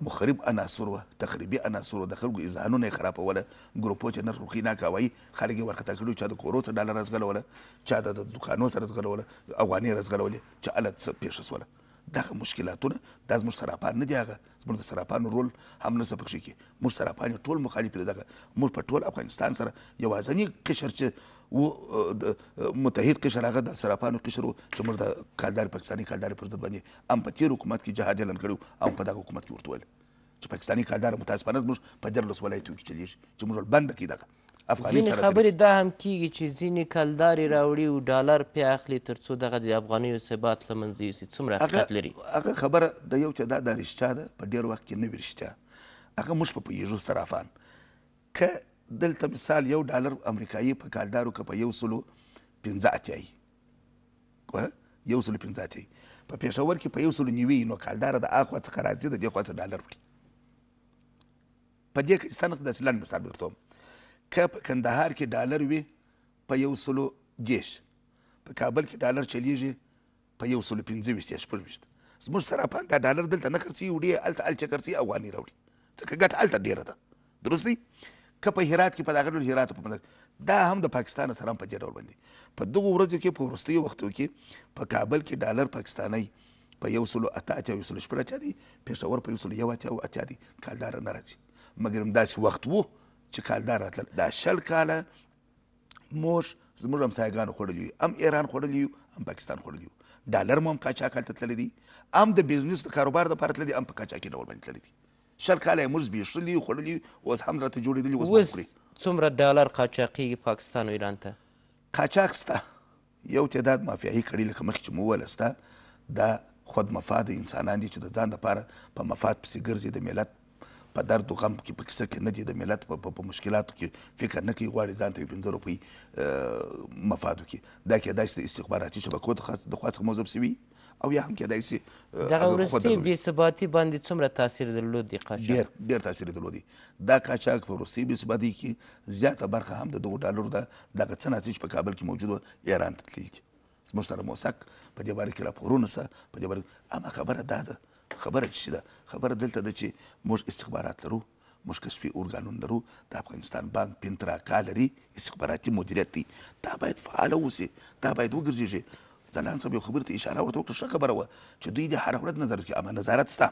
مخرب عناصر وه تخریبی عناصر وه د خلکو اذهانونه یې خرابوله ګروپو چې نرخ وکړي ناکه وایي خلک یې وارخطا کړي وو چا د کورو څخه ډالر راځغلوله چا د دکانو سره ځغلوله اوغانې راځغلولې چې هله څه پیښه شوله دغه مشکلاتونه دا زموږ صرافان نه دي هغه زموږ د صرافانو رول هم نسته پکښې کې موږ صرافان یې ټول مخالف دي دغه موږ په ټول افغانستان سره یوازنی قشر چې و متحد قشر هغه د صرافانو قشر و چې موږ د کالدار پاکستاني کالدار پر ضد باندې ان په تیر حکومت کی جهاد اعلان کړی وو ان په دغه حکومت کی ورته ویل چی پاکستانی کالدار متاسفانه زموږ په دیارلس ولایتو کی چلیږی چی موږ ول بند کی دغه افغانی سره سره خبری دا هم کیږی چی ځینی کلداری راوړی او ډالر پی اخلی تر څو دغه د افغانیو ثبات له منځه یوسی څومره حقیقت لری هغه خبره د یو چا دا د رشتیا ده په ډیر وخت کی نوی رشتیا هغه موږ په پویږو صرافان که دلته مثال یو ډالر امریکایی په کالدارو که په یو سلو پنځه اتیایی وه یو سل پنځه اتیا په پېښور کې په یو سل نیوي نو کالدار د اخوا څخه راځي د دې خوا څخه ډالر وړي په دې کې ستنه د اسلام مثال درته که په کندهار کې ډالر وي په یو سل دیش په کابل کې ډالر چلیږي په یو سل پنځه ویشت یا شپږ ویشت زموږ سره په دا ډالر دلته نه خرڅي وړي هلته هلته خرڅي افغاني راوړي ځکه ګټه هلته ډېره ده درست دی که په هرات کې په دغه ډول هرات په مدد دا هم د پاکستان سره په دې ډول باندې په دغه ورځو کې په ورستیو وختو کې په کابل کې ډالر پاکستاني په یو سلو اته اته یو سلو شپږ اته دی پېښور په یو سلو یو اته او اته دی کالدار نه راځي مګر همداسې وخت وو چې کالدار راتلل دا شل کاله موږ زموږ همسایګانو خوړلي یو هم ایران خوړلي یو هم پاکستان خوړلي یو ډالر مو هم قاچاق هلته تللی دی هم د بزنس د کاروبار دپاره تللی دی هم په قاچاقي ډول باندې تللی دی شل کاله یې موږ زبېښلي، خوړلي، اوس هم راته جوړېدلي اوس به هم خوري. څومره ډالر قاچاقېږي پاکستان او ایران ته؟ قاچاق سته، یو تعداد مافیاهي کړۍ لکه مخکې چې مو وویل سته، دا خود مفاده انسانان دي چې د ځان لپاره په مفاد پسې ګرځي، د ملت په درد و غم کې په کیسه کې نه دي، د ملت په مشکلاتو کې فکر نه کوي، غواړي ځان ته یو پنځه روپۍ مفاد وکړي. دا کېدای شي د استخباراتي شبکو د خوا څخه موظف شوي وي. او یا هم کېدای شي دغه وروستي بې ثباتي باندې څومره تاثیر درلود دی قاچاق ډېر ډېر تاثیر درلود دی دا قاچاق په وروستي بې ثباتي کې زیاته برخه هم د دغو ډالرو ده دغه څه ناڅه چې په کابل کې موجود و ایران ته تللي دي زموږ سره موثق په دې باره کې راپورونه سه په دې باره اما خبره دا ده خبره چې ده خبره دلته ده چې موږ استخبارات لرو موږ کشفي ارګانونه لرو د افغانستان بانک پین تر اکا لري استخباراتي مدیریت دی دا باید فعال اوسي دا باید وګرځيږي ځلان صاحب یو خبر ته اشاره ورته وکړه ښه خبره وه چې دوی د هر ورځ نظارت کوي اما نظارت ستا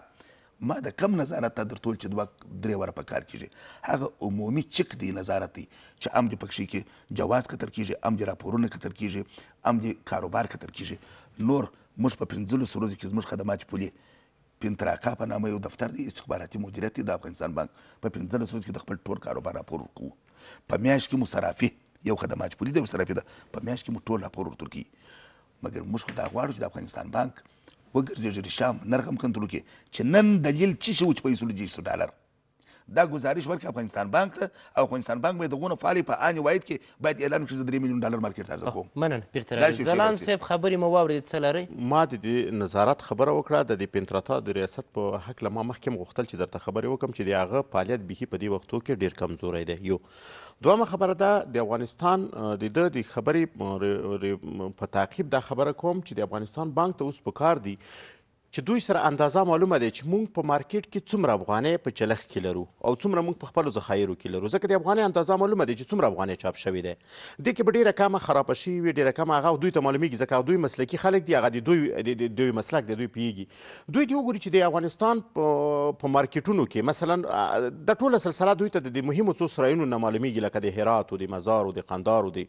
ما د کم نظارت ته درتول چې دوه درې وره په کار کیږي هغه عمومي چک دی نظارت دی چې ام دې پکښې کې جواز کتل کیږي ام دې راپورونه کتل کیږي ام دې کاروبار کتل کیږي نور موږ په پنځلس ورځو کې زموږ خدمات پولي پنتراکا په نامه یو دفتر دی استخباراتي مدیریت دی د افغانستان بانک په پنځلس ورځ کې د خپل ټول کاروبار راپور ورکوو په میاشت کې مو صرافي یو خدمات پوری دی صرافي ده په میاشت کې مو ټول راپور ورتور کی مګر موږ خو دا غواړو چې د افغانستان بانک وګرځېږي شام نرخ هم کنټرول کړي چې نن دلیل څه شی و چې پیسو لږ ډالر دا ګزارش ورکړي افغانستان بانک ته او افغانستان بانک باید غونه فعالې په عاني واید کې باید اعلان کړي چې درې میلیون ډالر مارکیټ ته عرضه کوم مننه بیرته راځي ځلان صاحب خبرې مو واورېدې څه لرئ ما د دې نظارت خبره وکړه د دې پنتراتا د ریاست په هکله ما مخکې هم غوښتل چې درته خبرې وکړم چې د هغه فعالیت بیخي په دې وختو کې ډېر کمزوری دی یو دویمه خبره ده د افغانستان د ده د خبرې په تعقیب دا خبره کوم چې د افغانستان بانک ته اوس پکار دي چې دوی سره اندازه معلومه دی چې مونږ په مارکیټ کې څومره افغانۍ په چلښت کې لرو او څومره مونږ په خپلو ذخایرو کې لرو ځکه د افغانۍ اندازه معلومه دی چې څومره افغانۍ چاپ شوې ده دې کې به ډیره کمه خرابه شوې وي ډیره کمه هغه دوی ته معلومیږي ځکه هغه دوی مسلکي خلک دي هغه د دوی د دوی مسلک دی دوی پیږي دوی دې وګوري چې د افغانستان په مارکیټونو کې مثلا د ټوله سلسله دوی ته د مهمو څو سرایونو نه معلومیږي لکه د هرات او د مزار او د قندار او د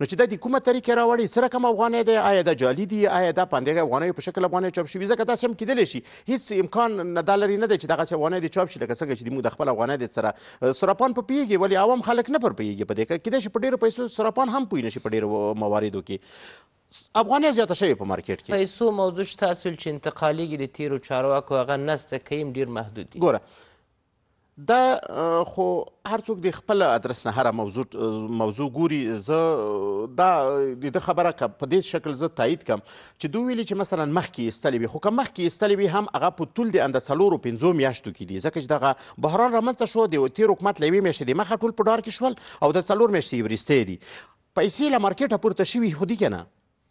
نو چې دا دی کومه طریقه راوړي څه رقم افغانۍ دی آیا دا جعلي دي آیا دا په همدغه افغانیو په شکل افغانۍ چاپ شوي ځکه داسې هم کیدلی شي هیڅ امکان نه دا لري نه دی چې دغسې افغانۍ دې چاپ شي لکه څنګه چې موږ د خپل افغانۍ دې سره سراپان په پیږي ولی عوام خلک نه پر پیږي په دې کیدای شي په ډیرو پیسو سراپان هم پوی نشي په ډیرو مواردو کې افغانۍ زیاته شوې په مارکیټ کې پیسو موضوع چې تاسو چې انتقالیږي د تیرو چارواکو هغه نسته کیم ډیر محدود دي ګوره دا خو هر څوک دی خپل ادرس نه هر موضوع موضوع ګوري زه دا د ده خبره که په دې شکل زه تایید کم چې دوی ویلي چې مثلا مخکې ایستلې وي خو که مخکې ایستلې وي هم هغه په طول د انده څلورو پنځو میاشتو کې دي ځکه چې دغه بحران رامنځته شو د تېر حکومت له یوې میاشتې د مخه ټول په ډار کې شول او د څلور میاشتې یې وروستۍ دي پیسې له مارکېټه پورته شوي خو دي که نه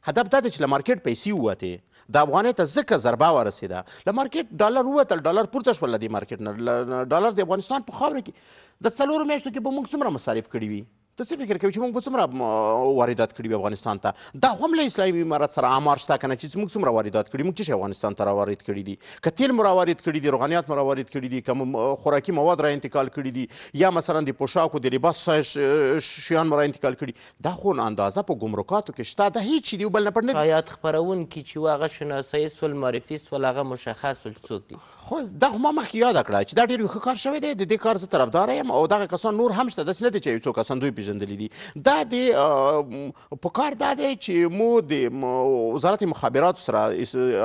هدف دا دی چې له مارکېټ پیسې ووتې د افغانۍ ته ځکه ضربه ورسېده له مارکېټ ډالر ووتل ډالر پورته شول له دې مارکېټ نه ډالر د افغانستان په خاوره کې د څلورو میاشتو کې به موږ څومره مصارف کړي وي ته څه فکر کوي چې موږ به څومره واردات کړي وي افغانستان ته دا خو هم له اسلامي امارت سره آمار شته که نه چې موږ څومره واردات کړي موږ څه شی افغانستان ته راوارد کړي دي که تیل مو راوارد کړي دي روغانیات مو راوارد کړي دي که خوراکي مواد را انتقال کړي دي یا مثلا د پوشاکو د لباس شیان مو را انتقال کړي دا خو نو اندازه په ګمرکاتو کې شته دا هیڅ شي دي بل نه پټ نه دي. شاياد خپرونکي چې و هغه شناسايي سول معرفي سول هغه مشخص سول چې څوک دي. خو دا خو ما مخکې ياده کړه چې دا ډېر يو ښه کار شوی دی د دې کار زه طرفداره يم او دغه کسان نور هم شته داسې نه دی چې يو څو کسان دوی پېژندلي دي دا د په کار دا دی چې مو د وزارت مخابراتو سره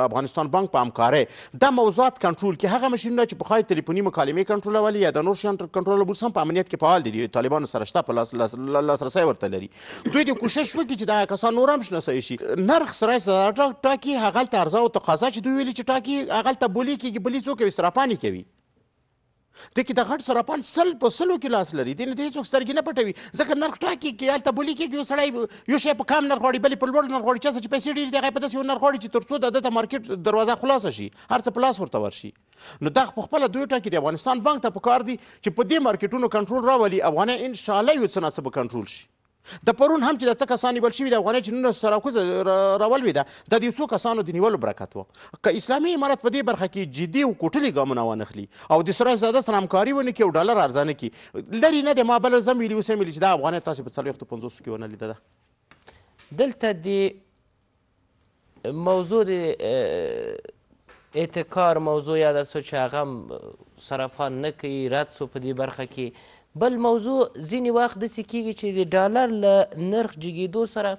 افغانستان بانک په همکارۍ دا موضوعات کنټرول کړي هغه ماشینونه چې پخوا یې تلیفوني مکالمې کنټرولولې یا د نور شیان کنټرول بورس هم په امنیت کې فعال دي د طالبانو سره شته په لاس لاسرسی ورته لري دوی د کوشش وکړي چې دغه کسان نور هم شناسای شي نرخ سره سره ټاکي هغلته عرضه او تقاضا چې دوی ویلي چې ټاکي هغلته بولي کېږي بلی څوک وي صرافانې کوي دې کې د غټ سرپال سل په سلو کې لاس لري دې نه دې هېڅوک سترګې نه پټوي ځکه نرخ ټاکي کې هلته بولي کېږي یو سړی یو شی په کم نرخ غواړي بل په لوړ نرخ غواړي چا چې پیسې ډېرې دي هغه په داسې یو نرخ غواړي چې تر څو د ده ته مارکیټ دروازه خلاصه شي هر څه په لاس ورته ورشي نو دا په خپله دوی ټاکي د افغانستان بانک ته پکار دي چې په دې مارکیټونو کنټرول راولي افغانۍ انشاءالله یو څه ناڅه به کنټرول شي د پرون هم چې د څه کسان نیول شوي د افغاني چینونو سراکوزه راولوېده دا د یو څو کسانو د نیولو برکت و که اسلامي امارت په دې برخه کې جدي او کوټلي ګامونه وانخلي او د سراج زاده سره همکاري ونه کړي او ډالر ارزانه کړي لري نه دی ما بل ځم ویلي اوس یې ویلي چې دا افغانۍ تاسې په څلوېښتو پنځوسو کې ونه لیده ده دلته د موضوع د اعتکار موضوع یاده سو چې هغه هم صرفا نه کوي رد سو په دې برخه کې بل موضوع ځینې وخت داسې کیږي چې د ډالر له نرخ جګېدو سره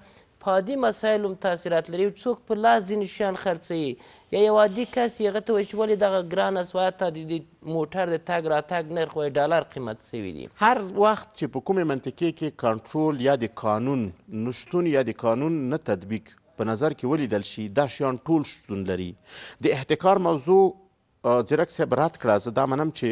په عادي مسایلو هم تاثیرات لري څوک په لاس ځینې شیان خرڅوي یا یو عادي کس یې هغه ته وایي چې ولې دغه ګرانه سوه حتی د دې موټر د تګ راتګ نرخ وایي ډالر قیمت سوي دي. هر وخت چې په کومې منطقې کې کنټرول یا د قانون نشتون یا د قانون نه تطبیق په نظر کې ولیدل شي دا شیان ټول شتون لري د احتکار موضوع ځیرک صاحب رد کړه زه دا منم چې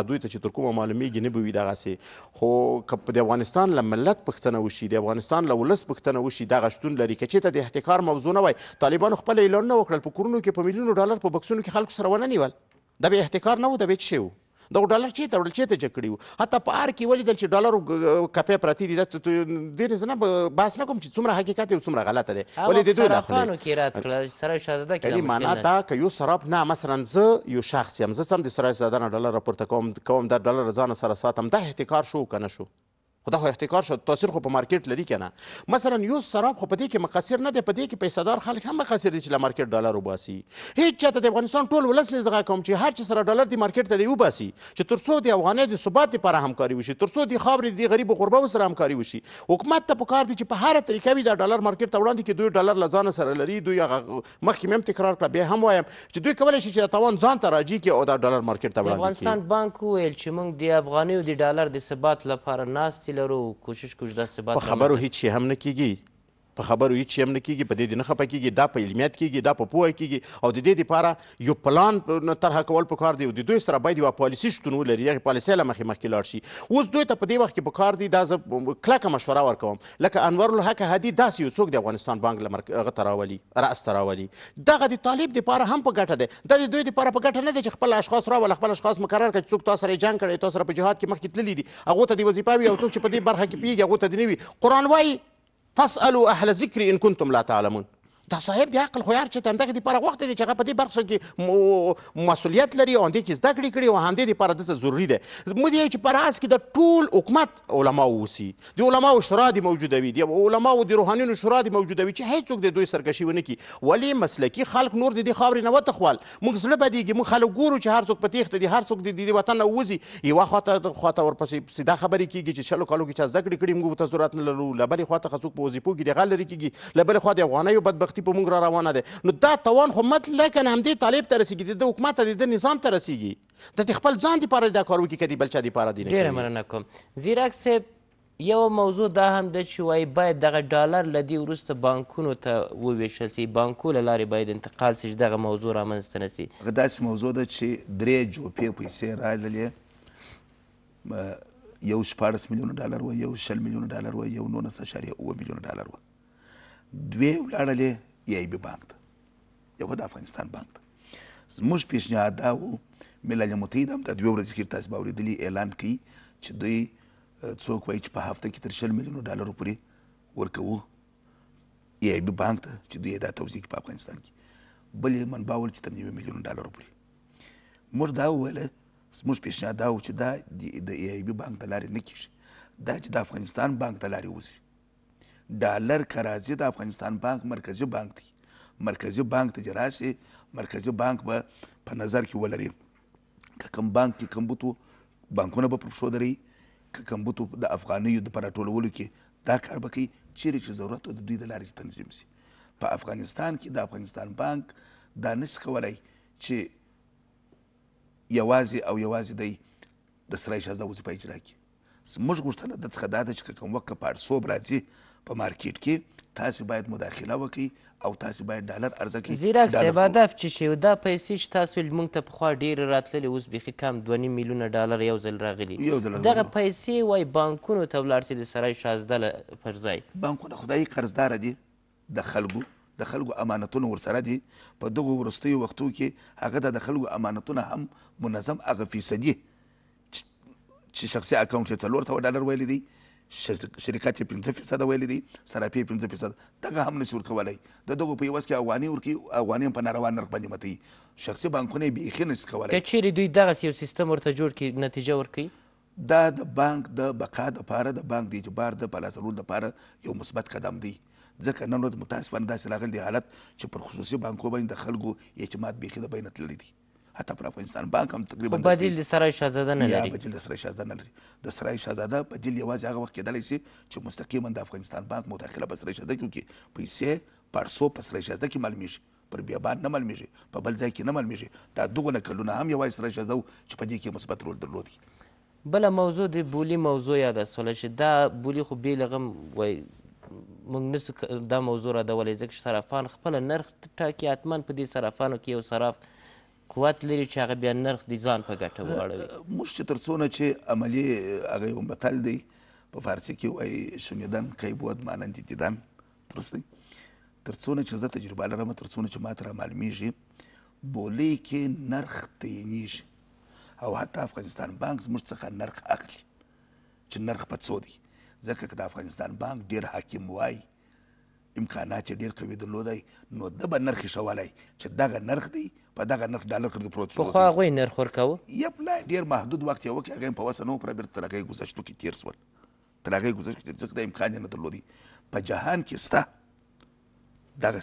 ادوی ته چې تر کومه معلومیږي نه به وي دغسې خو که د افغانستان له ملت پوښتنه وشي، د افغانستان له ولس پوښتنه وشي، دغه شتون لري. که چېرته د احتکار موضوع نه وای، طالبانو خپل اعلانونه وکړل، په کورونو کې په میلیونو ډالر په بکسونو کې خلکو سره ونه نیول. دا بیا احتکار نه و، دا بیا څه شی و؟ دغو ډالر چېرته وړل، چېرته جګ کړي و؟ حتی په ارګ کې ولیدل چې ډالرو کپۍ پرتې دي. دا ډېر زه نه بحث نه کوم چې څومره حقیقت دی او څومره غلطه دی، ولې د دوی له خولې. صرافانو کې رد کړه، سرای شهزاده کې دا مشکل نشته. یعنې معنا دا که یو صراف نه مثلا زه یو شخص یم، زه څه هم د سرای شهزاده نه ډالر راپورته کوم، کوم دا ډالر ځان سره ساتم دا احتکار شو کنه شو خو دا خو احتکار شو تاثیر خو په مارکیټ لري کنه مثلا یو سراب خو په دې کې مقصر نه دی په دې کې پیسې دار خلک هم مقصر دي چې له مارکیټ ډالر وباسي هیڅ چاته د افغانستان ټول ولس نه زغه کوم چې هر چې سره ډالر دی مارکیټ ته دی وباسي چې ترڅو د افغانۍ د ثبات لپاره همکاري وشي ترڅو د خاورې د غریب غربه سره همکاري وشي حکومت ته پکار دي چې په هر طریقه وي دا ډالر مارکیټ ته وړاندې کې دوی ډالر لزان سره لري دوی هغه مخکې مې هم تکرار کړه بیا هم وایم چې دوی کولی شي چې د تاوان ځان ته راجع کړي او دا ډالر مارکیټ ته وړاندې کړي افغانستان بانک وویل چې موږ د افغانیو د ډالر د ثبات لپاره ناستې لرو او کوشش کوو چې دا ثبات په خبرو هیڅ شي هم نه کیږي په خبرو هیڅ هم نه کیږي په دې دې نه خپه کیږي دا په علمیت کیږي دا په پوهه کیږي او د دې لپاره یو پلان طرح کول پکار دی او د دوی سره باید یو پالیسی شتون ولري هغه پالیسی له مخې مخکې لاړ شي اوس دوی ته په دې وخت کې پکار دی دا زه کلکه مشوره ورکوم لکه انور الحق هدی داسې یو څوک د افغانستان بانک له مرک... غته راولي راس ته راولي دغه د طالب لپاره هم په ګټه دی دا د دوی لپاره په ګټه نه دی چې خپل اشخاص راول خپل اشخاص مقرر کړي څوک تاسو سره جنگ کړي تاسو سره په جهاد کې مخکې تللي دي هغه ته دی وظیفه وي او څوک چې په دې برخه کې پیږي هغه ته دی نه وي قران وایي فاسالو اهل ذکر ان کنتم لا تعلمون دا صاحب د عقل خویار چې تندغه دی پر وخت دی چې هغه په دې برخه کې مسولیت لري او دې کې زده کړې کړي او هندې لپاره د ضروری دی موږ یې چې پر اس کې د ټول حکومت علما وسی د علما او شورا دی موجوده وي د علما او د روحانینو شورا دی موجوده وي چې هیڅوک د دوی سرکشي ونه کی ولی مسلکی خلک نور د دې خاورې نه وتخوال موږ زړه بدیږي موږ خلک ګورو چې هر څوک په تیښته دي هر څوک د دې وطن نه وځي یو خواته خواته ورپسې پسې دا خبرې کیږي چې شلو کالو کې چا زده کړې کړي موږ ته ضرورت نه لرو له بلې خواته څوک په وظیفو کې د غل لري کیږي له بلې خوا د افغانیو بدبختی په موږ را روانه ده نو دا توان خو مت لکه همدې طالب ته رسیږي د حکومت ته د نظام ته رسیږي ته خپل ځان لپاره دا کار وکړي کدي بل چا لپاره دی نه ډیره مننه کوم زیرک صاحب یوه موضوع دا هم ده چې وایي باید دغه ډالر له دې وروسته بانکونو ته وویشل شي، بانکو له لارې باید انتقال شي چې دغه موضوع رامنځته نه شي. هغه داسې موضوع ده چې درې جوپې پیسې راغلې، یو شپاړس میلیونه ډالر وه، یو شل میلیونه ډالر وه، یو نولس اعشاریه اووه میلیونه ډالر وه. دوې ولاړلې ای آی بي بانک ته، یوه د افغانستان بانک ته. زموږ پیشنهاد دا و ملل متحد هم دا دوې ورځې کېږي تاسو به اورېدلي اعلان کوي چې دوی څوک وایي چې په هفته کې تر شل میلیونو ډالرو پورې ورکوو ای آی بي بانک ته چې دوی دا توضیح په افغانستان کې بلې منبع ول چې تر نیو میلیونو ډالرو پورې موږ دا وویل زموږ پیشنهاد دا و چې دا د ای آی بي بانک د لارې نه کېږي دا چې د افغانستان بانک د لارې وځي ډالر که راځي د افغانستان بانک مرکزي بانک دی مرکزي بانک ته دې راسي مرکزي بانک به په نظر کې ولري که کوم بانک کې کمبوت وو بانکونه به پر پښو دري که کمبوت د افغانیو د پراټولولو کې دا کار به کوي چیرې چې ضرورت د دوی د لارې تنظیم شي په افغانستان کې د افغانستان بانک دا نس کولای چې یوازې او یوازې دی د سرای شازده وظیفه اجرا کړي زموږ غوښتنه درڅخه دا ده چې که کوم وخت که پاړسوب راځي په مارکیټ کې تاسو باید مداخله وکړئ او تاسو باید ډالر عرضه کړئ زیرک صاحب هدف چې شي دا پیسې چې تاسو ویل موږ ته پخوا ډېرې راتللې اوس بیخي کم دوه نیم میلیونه ډالر یو ځل راغلي دغه پیسې وایي بانکونو ته ولاړ شي د سرای شازده پر ځای بانکونه خدایي قرضدار دي د خلکو د خلکو امانتونه ورسره دي، په دغو وروستیو وختو کې هغه ته د خلکو امانتونه هم منظم هغه فیصدي چې چې شخصي اکاونټ یې څلور سوه ډالر ویلی دی شرکت یې پنځه فیصده ویلی دی صرافي یې پنځه فیصده دغه هم نشي ورکولی د دغو په عوض کې افغانۍ ورکوي افغانۍ هم په ناروا نرخ باندې متوي شخصي بانکونه یې بیخي نشي کولی که چیرې دوی دغسې یو سیستم ورته جوړ کړي نتیجه ورکوي؟ دا د بانک د بقا لپاره د بانک د اعتبار د په لاس راوړلو لپاره یو مثبت قدم دی، ځکه نن ورځ متاسفانه داسې راغلی دی حالت چې پر خصوصي بانکو باندې د خلکو اعتماد بیخي له بینه تللی دی. حتی پر افغانستان بانک هم تقریبا خو بدیل د سرای شاهزاده نه لري. بدیل د سرای شاهزاده نه لري. د سرای شاهزاده بدیل یوازې هغه وخت کېدلی شي چې مستقیما د افغانستان بانک مداخله په سرای شاهزاده کې وکړي، پیسې پاړسو په سرای شاهزاده کې معلومېږي. پر بیابان نه معلومیږي په بل ځای کې نه معلومیږي دا دغو نکلونه هم یوازې سره شزده وو چې په دې کې مثبت رول درلود بله موضوع د بولی موضوع یاده سوله چې دا بولی خو بې لغم وای موږ نسو دا موضوع ردولی ځکه چې صرافان خپل نرخ ټاکي حتما په دې صرافانو کې یو صراف قوت لري چې هغه بیا نرخ د ځان په ګټه واړوي موږ چې تر څونه چې عملی هغه یو متل دی په فارسی کې وایي شنیدن کی بود مانند دیدن درست دی تر څونه چې زه تجربه لرم تر څونه چې ما ته رامعلومېږي بولۍ کې نرخ تعینېږي او حتی افغانستان بانک زموږ څخه نرخ اخلي چې نرخ په څو دی ځکه که د افغانستان بانک ډېر حاکم وای امکانات یې ډېر قوي درلودای نو ده به نرخ ښولی چې دغه نرخ دی په دغه نرخ ډالر خرید پروت شو پخوا هغوی نرخ ورکاوه یپ لا ډېر محدود وخت یې وکړ هغه یې په وسه نه و پوره بېرته تر هغه ګذشتو کې تېر شول تر هغه ګذشت کړي ځکه دا امکان یې نه درلودي په جهان کې سته دغه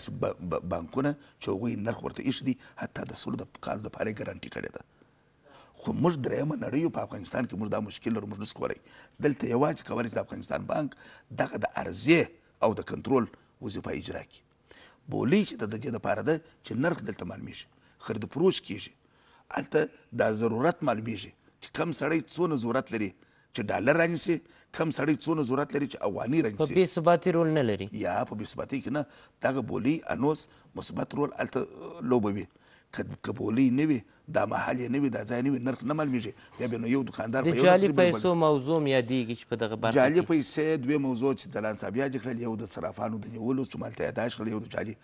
بانکونه چې هغوی نرخ ورته ایښي دي حتی د سلو د کالو دپاره یې ګرانټي کړې ده خو موږ درېیمه نړۍ یو په افغانستان کې موږ دا مشکل لرو موږ نشو کولی دلته یوازې کولی چې د افغانستان بانک دغه د عرضې او د کنټرول وظیفه اجرا کړي بولي چې د دې لپاره ده چې نرخ دلته معلومیږي خرید فروش کیږي هلته دا ضرورت معلومیږي چې کم سړی څونه ضرورت لري چې ډالر رانیسي کم سړی څونه ضرورت لري چې افغاني رانیسي په بې ثباتي رول نه لري یا په بې ثباتي کې نه دغه بولي انوس مثبت رول هلته لوبوي که بولي نه وي دا محل یې نه وي، دا ځای نه وي، نرخ نه معلومېږي، بیا بیا نو یو دوکاندار په یو نرخ ځي، بل په بل. د جعلي پیسو موضوع هم یادېږي چې په دغه برخه کې. جعلي پیسې دوې موضوع چې ځلاند صاحب یادې کړل، یو د صرافانو د نیولو چې مالته یاداشت کړل، یو د جعلي.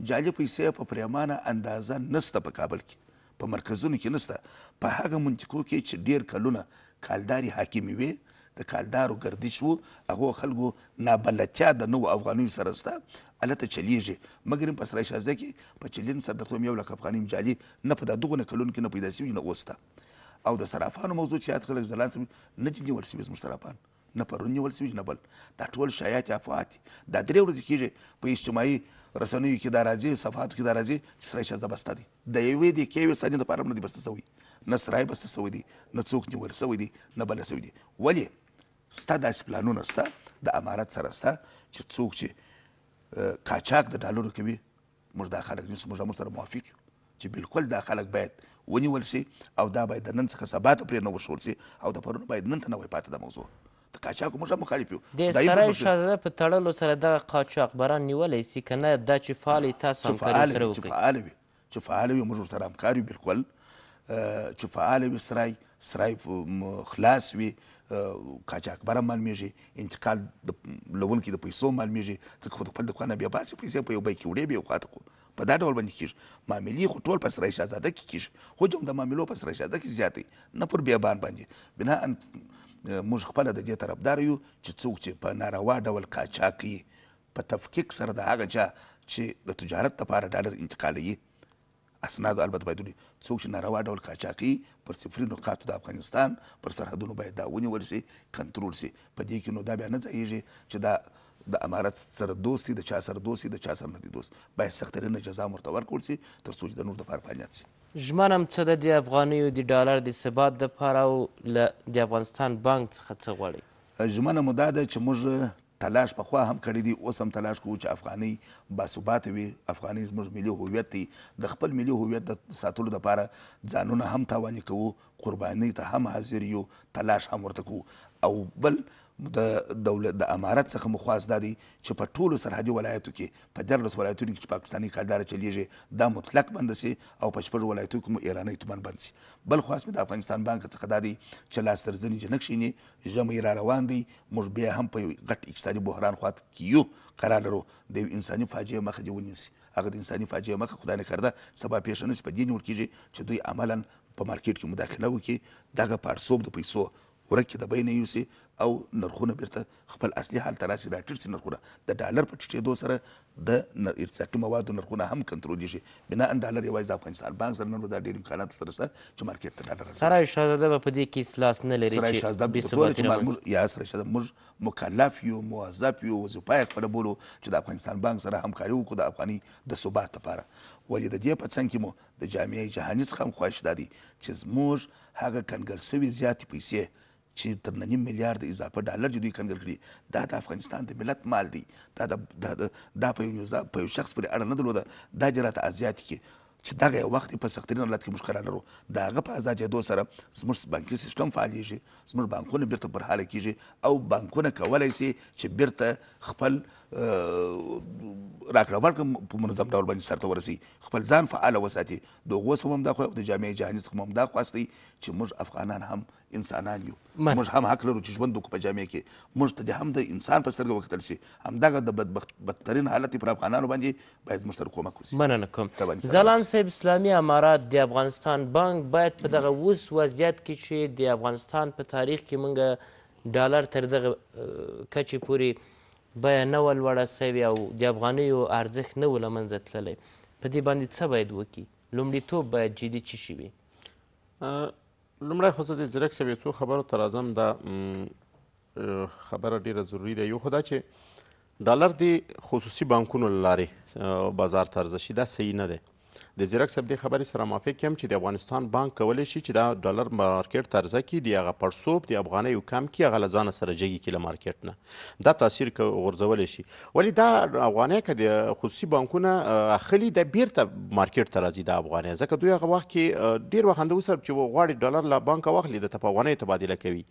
جعلي پیسې په پرېمانه اندازه نشته په کابل کې، په مرکزونو کې نشته، په هغه منطقو کې چې ډېر کلونه کالدارې حاکمې وې، د کالدارو ګردش وو هغو خلکو نابلدتیا د نو افغانیو سره سته الته چلیږي مګر په سرای شازده کې په چلین سر درته یو لک افغانیم جالي نه په دغه کلون کې نه پیدا شوی نه اوسته او د صرافانو موضوع چې یاد خلک ځلان سم نه دي نیول شوی زموږ صرافان نه پرون نیول شوی نه بل دا ټول شایعات افواهات دا درې ورځې کېږي په اجتماعي رسنیو کې دا راځي صفحاتو کې دا راځي چې سرای شازده بسته دی د یوې دې کې یوې ثانیې لپاره هم نه دی بسته شوی نه سرای بسته شوی دی نه څوک نیول شوی دی نه بل شوی دی ولې ستا داسې پلانونه سته د امارت سره سته چې څوک چې قاچاق د ډالرو کوي موږ دا خلک نیسو موږ موږ سره موافق یو چې بالکل دا خلک باید ونیول شي او دا باید د نن څخه سبا ته پرې نه وښول شي او د پرون باید نن ته نه وای پاتې د موضوع د قاچاق موږ مخالف یو د سره شازده په تړلو سره دغه قاچاق بران نیولی سي که نه دا چې فعال تاسو همکاري سره وکړي چې فعال وي چې فعال وي موږ سره همکار یو بالکل چې فعال وي سرای سرای خلاص وي قاچاق بره معلومیږي انتقال د لونکي د پیسو معلومیږي ځکه خو د خپل دکان بیا باسي پیسې په یو بای کې وړې بیا خواته په دا ډول باندې کېږي معاملې خو ټول په سرای شهزاده کې کېږي حجم د معاملو په سرای شهزاده کې زیات دی نه پر بیابان باندې بنا موږ خپله د دې طرفدار یو چې څوک چې په ناروا ډول قاچاق کوي په تفکیک سره د هغه چا چې د تجارت لپاره ډالر انتقالوي اسناد البته باید ولري څوک چې ناروا ډول قاچاقي پر صفري نقاطو د افغانستان پر سرحدونو باید دا ونیول شي کنټرول شي په دې کې نو دا بیا نه ځایږي چې دا د امارت سره دوست دي د چا سره دوست دي د چا سره نه دي دوست باید سخت ترینه جزا هم ورته ورکړل سي تر څو چي د نور د پاره فانیت سي. ژمنم څه ده دي افغانيو دي ډالر دي ثبات ده پاره او له دي افغانستان بانک څخه څه غواړي. ژمنه مو دا ده چې موږ تلاش پخوا هم کړی دی اوس هم تلاش کوو چې افغانۍ باثباته وي افغانۍ زموږ ملي هویت دی د خپل ملي هویت د ساتلو لپاره ځانونه هم تاواني کوو قربانۍ ته هم حاضر يو، تلاش هم ورته کوو او بل د دولت د امارت څخه مو خواست دا دی چې په ټولو سرحدي ولایتو کې په دیارلس ولایتونو کې چې پاکستاني کالداره چلیږي دا مطلق بنده شي او په شپږو ولایتو کې مو ایرانۍ تومان بند شي بل خواست مې د افغانستان بانک څخه دا دی چې لاس تر زنې جنه کښیني ژمی را روان دی موږ بیا هم په یو غټ اقتصادي بحران خوات کې یو قرار لرو د یو انساني فاجعه مخه دې ونیسي هغه د انساني فاجعه مخه خدای نه کرده سبا پیښه نه شي په دې نیول کېږي چې دوی عملا په مارکیټ کې مداخله وکړي دغه پاړسوب د پیسو ورکې د بینه یوسي او نرخونه بیرته خپل اصلي حال ته راسي راټیټ سي نرخونه د ډالر په ټیټېدو سره د ارتزاقي موادو نرخونه هم کنټرولېږي بناء ډالر یوازې د افغانستان بانک سره نن دا ډېر امکانات سره سره چې مارکیټ ته ډالر سرای شاهزاده به په دې کې لاس نه لري سرای شاهزاده به ټول چې موږ یا سرای شاهزاده موږ مکلف یو موظف یو وظیفه یې خپل بولو چې د افغانستان بانک سره همکاري وکړو د افغاني د ثبات لپاره ولې د دې په څنګ کې مو د جامعه جهاني څخه هم خواهش دا دی چې زموږ هغه کنګل شوې زیاتې پیسې چې تر نیم میلیارد اضافه ډالر چې دوی کنګل کړي دا د افغانستان د ملت مال دی دا د دا, د دا په یو نظام په یو شخص پورې اړه نه درلوده دا دې راته ازیات کړي چې دغه یو وخت په سخترین حالت کې موږ قرار لرو د هغه په ازادېدو سره زموږ بانکي سیستم فعالېږي زموږ بانکونه بیرته پر حاله کېږي او بانکونه کولی شي چې بیرته خپل راکړه ورکړه په منظم ډول باندې سرته ورسي خپل ځان فعال وساتي د هغو سم هم دا خو د جامعه جهاني څخه هم دا خواست دی چې موږ افغانان هم انسانان یو موږ هم حق لرو چې ژوند وکړو په جامعه کې موږ ته د هم د انسان په سترګه وکتل شي همدغه د بدبخت بدترین حالت پر افغانانو باندې باید موږ سره کومک وشي مننه کوم ځلان صاحب اسلامي امارات د افغانستان بانک باید په دغه اوس وضعیت کې چې د افغانستان په تاریخ کې موږ ډالر تر دغه کچې پورې بیه نه وه لوړه سوې او د افغانیو ارزښت نه و له منځه تللی، په دې باندې څه باید وکړي؟ لومړیتوب باید جدي چی شي وي؟ لومړی خو زه د ځیرک صاحب یو څو خبرو ته راځم دا خبره ډیره ضروري ده یو خو دا چې ډالر د خصوصي بانکونو له لارې بازار ته عرضه شي دا صحیح نه دی د زیرک صاحب دې خبرې سره موافق یم چې د افغانستان بانک کولی شي چې دا ډالر مارکیټ ته عرضه کړي د هغه پړسوب د افغانیو کم کړي هغه له ځانه سره جګې کړي له مارکیټ نه دا تاثیر غورځولی شي ولې دا افغانۍ که د خصوصي بانکونه اخلي د بیرته مارکیټ ته راځي دا افغانۍ ځکه دوی هغه وخت کې ډیر وخت اندوه سره چې غواړي ډالر له بانکه واخلي د په افغانۍ تبادله کوي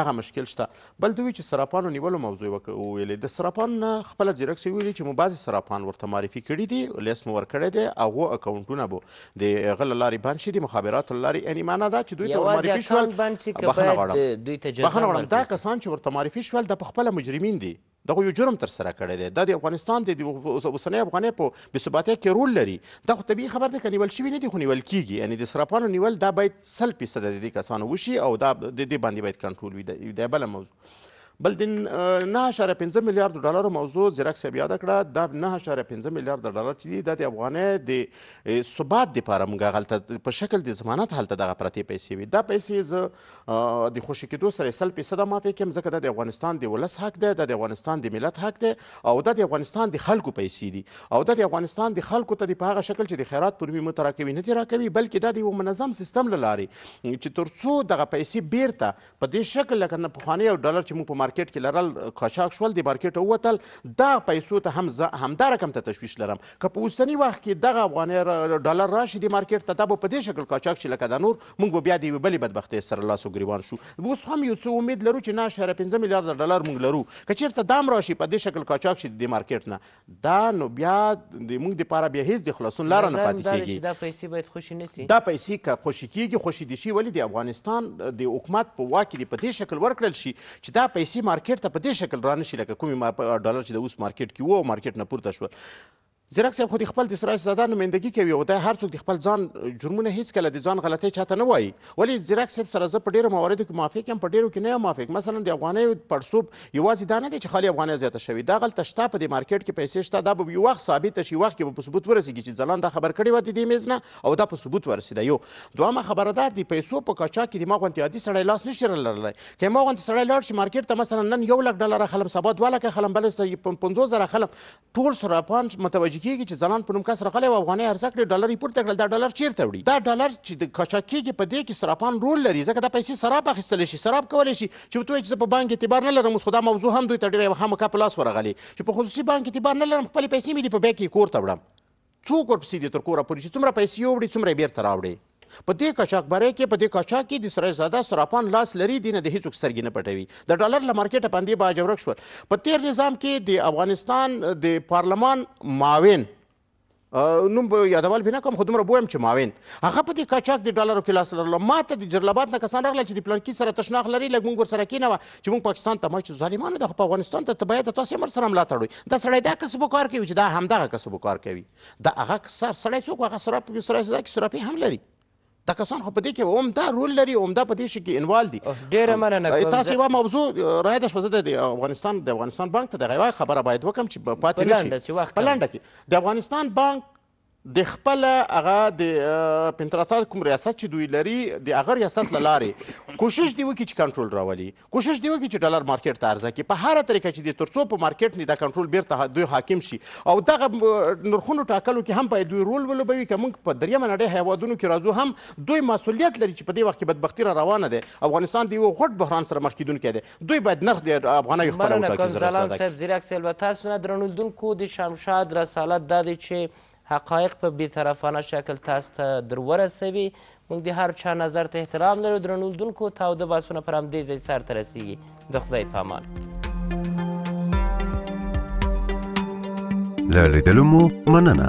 دغه مشکل شته بل دوی چې سراپانو نیولو موضوع یې وکړ وویلې د سراپانو نه خپله ځیرک سي ویلي چې مو بعضې سراپان ورته معرفي کړي دي لیست مو ورکړی دی هغو اکاونټونه به د هغه له لارې بند شي د مخابراتو له لارې یعنې معنا دا چې دوی ته ورمعرفي شول بخښنه غواړم بخښنه غواړم دا کسان چې ورته معرفي شول دا په خپله مجرمین دي دغو یو جرم ترسره کړی دی دا د افغانستان د اوسنۍ افغانۍ په په ثباتیه کې رول لري دا خو طبیعي خبر دی که نیول شوي نه دي خو نیول کیږي یعنی د سراپانو نیول دا باید سل فیصده د دې کسانو وشي او دا د دې باندې باید کنټرول وي دا بله موضوع بل د 9.5 میلیارډ ډالر موضوع زیرک صاحب یاد کړه دا 9.5 میلیارډ ډالر چې دی دا د افغانۍ د ثبات لپاره موږ غلطه په شکل د ضمانت حالت دغه پرتې پیسې وي دا پیسې زه د خوشې کېدو سره یې سل فیصده موافق یم ځکه دا د افغانستان د ولس حق دی دا د افغانستان د ملت حق دی او دا د افغانستان د خلکو پیسې دي او دا د افغانستان د خلکو ته د په هغه شکل چې د خیرات پر مو تراکوي نه دي راکوي بلکې دا د یو منظم سیستم له لارې چې تر څو دغه پیسې بیرته په دې شکل لکه نه پخواني او ډالر چې موږ په مارکیټ کې لرل قاچاق شول د مارکیټ ووتل دا پیسو ته هم زه همدا رقم ته تشویش لرم که په اوسني وخت کې دغه افغاني ډالر راشي د مارکیټ ته دا به په دې شکل قاچاق شي لکه دا نور موږ به بیا د یوې بلې بدبختۍ سره لاس او ګریوان شو. اوس هم یو څه امید لرو چې نه شهره پنځه میلیارده ډالر موږ لرو. که چېرته دا هم راشي په دې شکل قاچاق شي د دې مارکېټ نه دا نو بیا د موږ دپاره بیا هېڅ د خلاصون لاره نه پاتې کېږي. چې دا پیسې باید خوشې نه شي. دا پیسې که خوشې کېږي خوشې دې شي ولې د افغانستان د حکومت په واک کې دې په دې شکل ورکړل شي چې دا پیسې مارکېټ ته په دې شکل رانه شي لکه کومې ډالر چې د اوس مارکېټ کې وو او مارکېټ نه پورته شول. ځیرک صاحب خو د خپل د سراج زاده نمایندګي کوي او دا هر څوک د خپل ځان جرمونه هیڅ کله د ځان غلطۍ چاته نه وایي ولی ځیرک صاحب سره زه په ډیرو مواردو کې موافق یم په ډیرو کې نه یم موافق مثلا د افغانیو پړسوب یوازې دا نه دی چې خالي افغانۍ زیاته شوې دا غلطه شته په دې مارکیټ کې پیسې شته دا به یو وخت ثابت شي وخت کې به په ثبوت ورسیږي چې ځلان دا خبر کړی و د دې میز نه او دا په ثبوت ورسیده یو دوامه خبره ده د پیسو په کاچا کې د ما غونتی عادي سړی لاس نشي لرلی که ما غونتی سړی لاړ شي مارکیټ ته مثلا نن یو لک ډالر خلم سبا دوه لکه خلم بل څه 50000 خلم ټول صرافان متوجه کیږي چې ځلاند په نوم کس راغلی او افغانۍ عرضه کړې ډالر یې پورته کړل دا ډالر چیرته وړي دا ډالر چې د قاچاق کیږي په دې کې صرافان رول لري ځکه دا پیسې صراف اخیستل شي صراف کولی شي چې وتوي چې زه په بانک اعتبار نه لرم اوس خو دا موضوع هم دوی ته ډیره یوه خامکه په لاس ورغلې چې په خصوصي بانک اعتبار نه لرم خپلې پیسې مې دي په بیک کې کور ته وړم څوک ورپسې دي تر کوره پورې چې څومره پیسې یووړي څومره یې بېرته راوړي په دې قاچاقبرۍ کې په دې قاچاق کې د سرای زاده سراپان لاس لري دینه د هیڅوک سترګې نه پټوي د ډالر له مارکیټه په همدې باج ورک شول په تیر نظام کې د افغانستان د پارلمان معاون نوم به یادول به نه کوم خو دومره بویم چې ماوین هغه په دې کاچاک د ډالرو کې لاس لرلو ما ته د جرلابات نه کسان راغله چې د پلانکي سره تشناخ لري لږ مونږ ورسره کېنوه چې موږ پاکستان ته مچ ظالمانو ده خو په افغانستان ته ته باید تاسو امر سره ملاتړ وي دا سړی دا کسب و کار کوي چې دا همدغه کسب و کار کوي دا هغه سر سړی څوک هغه سراپ کې سره زده کې سراپي هم لري دا کسان خو په دې کې هم دا رول لري هم دا په دې شي کې انوال دي ډېره مننه کوم تاسو یو موضوع راي د شپزه د افغانستان د افغانستان بانک ته د غوا خبره باید وکم چې پاتې نشي په لنډه کې د افغانستان بانک د خپل هغه د پنتراتاد کوم ریاست چې دوی لري د هغه ریاست له لارې کوشش دی وکړي چې کنټرول راولي کوشش دی وکړي چې ډالر مارکیټ ته عرضه کړي په هر طریقه چې د ترڅو په مارکیټ نه دا کنټرول بیرته دوی حاکم شي او دغه نرخونو ټاکلو کې هم باید دوی رول ولوبوي که موږ په دریم نړۍ هیوادونو کې راځو هم دوی مسولیت لري چې په دې وخت کې بدبختی را روانه ده افغانستان د یو غټ بحران سره مخ کیدونکی دی دوی باید نرخ د افغانیو خپله مننه وټاکي. زر ګل ځلاند استاده صاحب ځیرک صاحب له تاسو نه درنولدونکو د شمشاد رسالت دا دی چې حقایق په بی طرفانه شکل تاسو ته در ورسوي موږ د هر چا نظر ته احترام لرو درنولدونکو تاوده بحثونه پر همدې ځای سر ته رسیږي د خدای په امان له لیدلو مو مننه!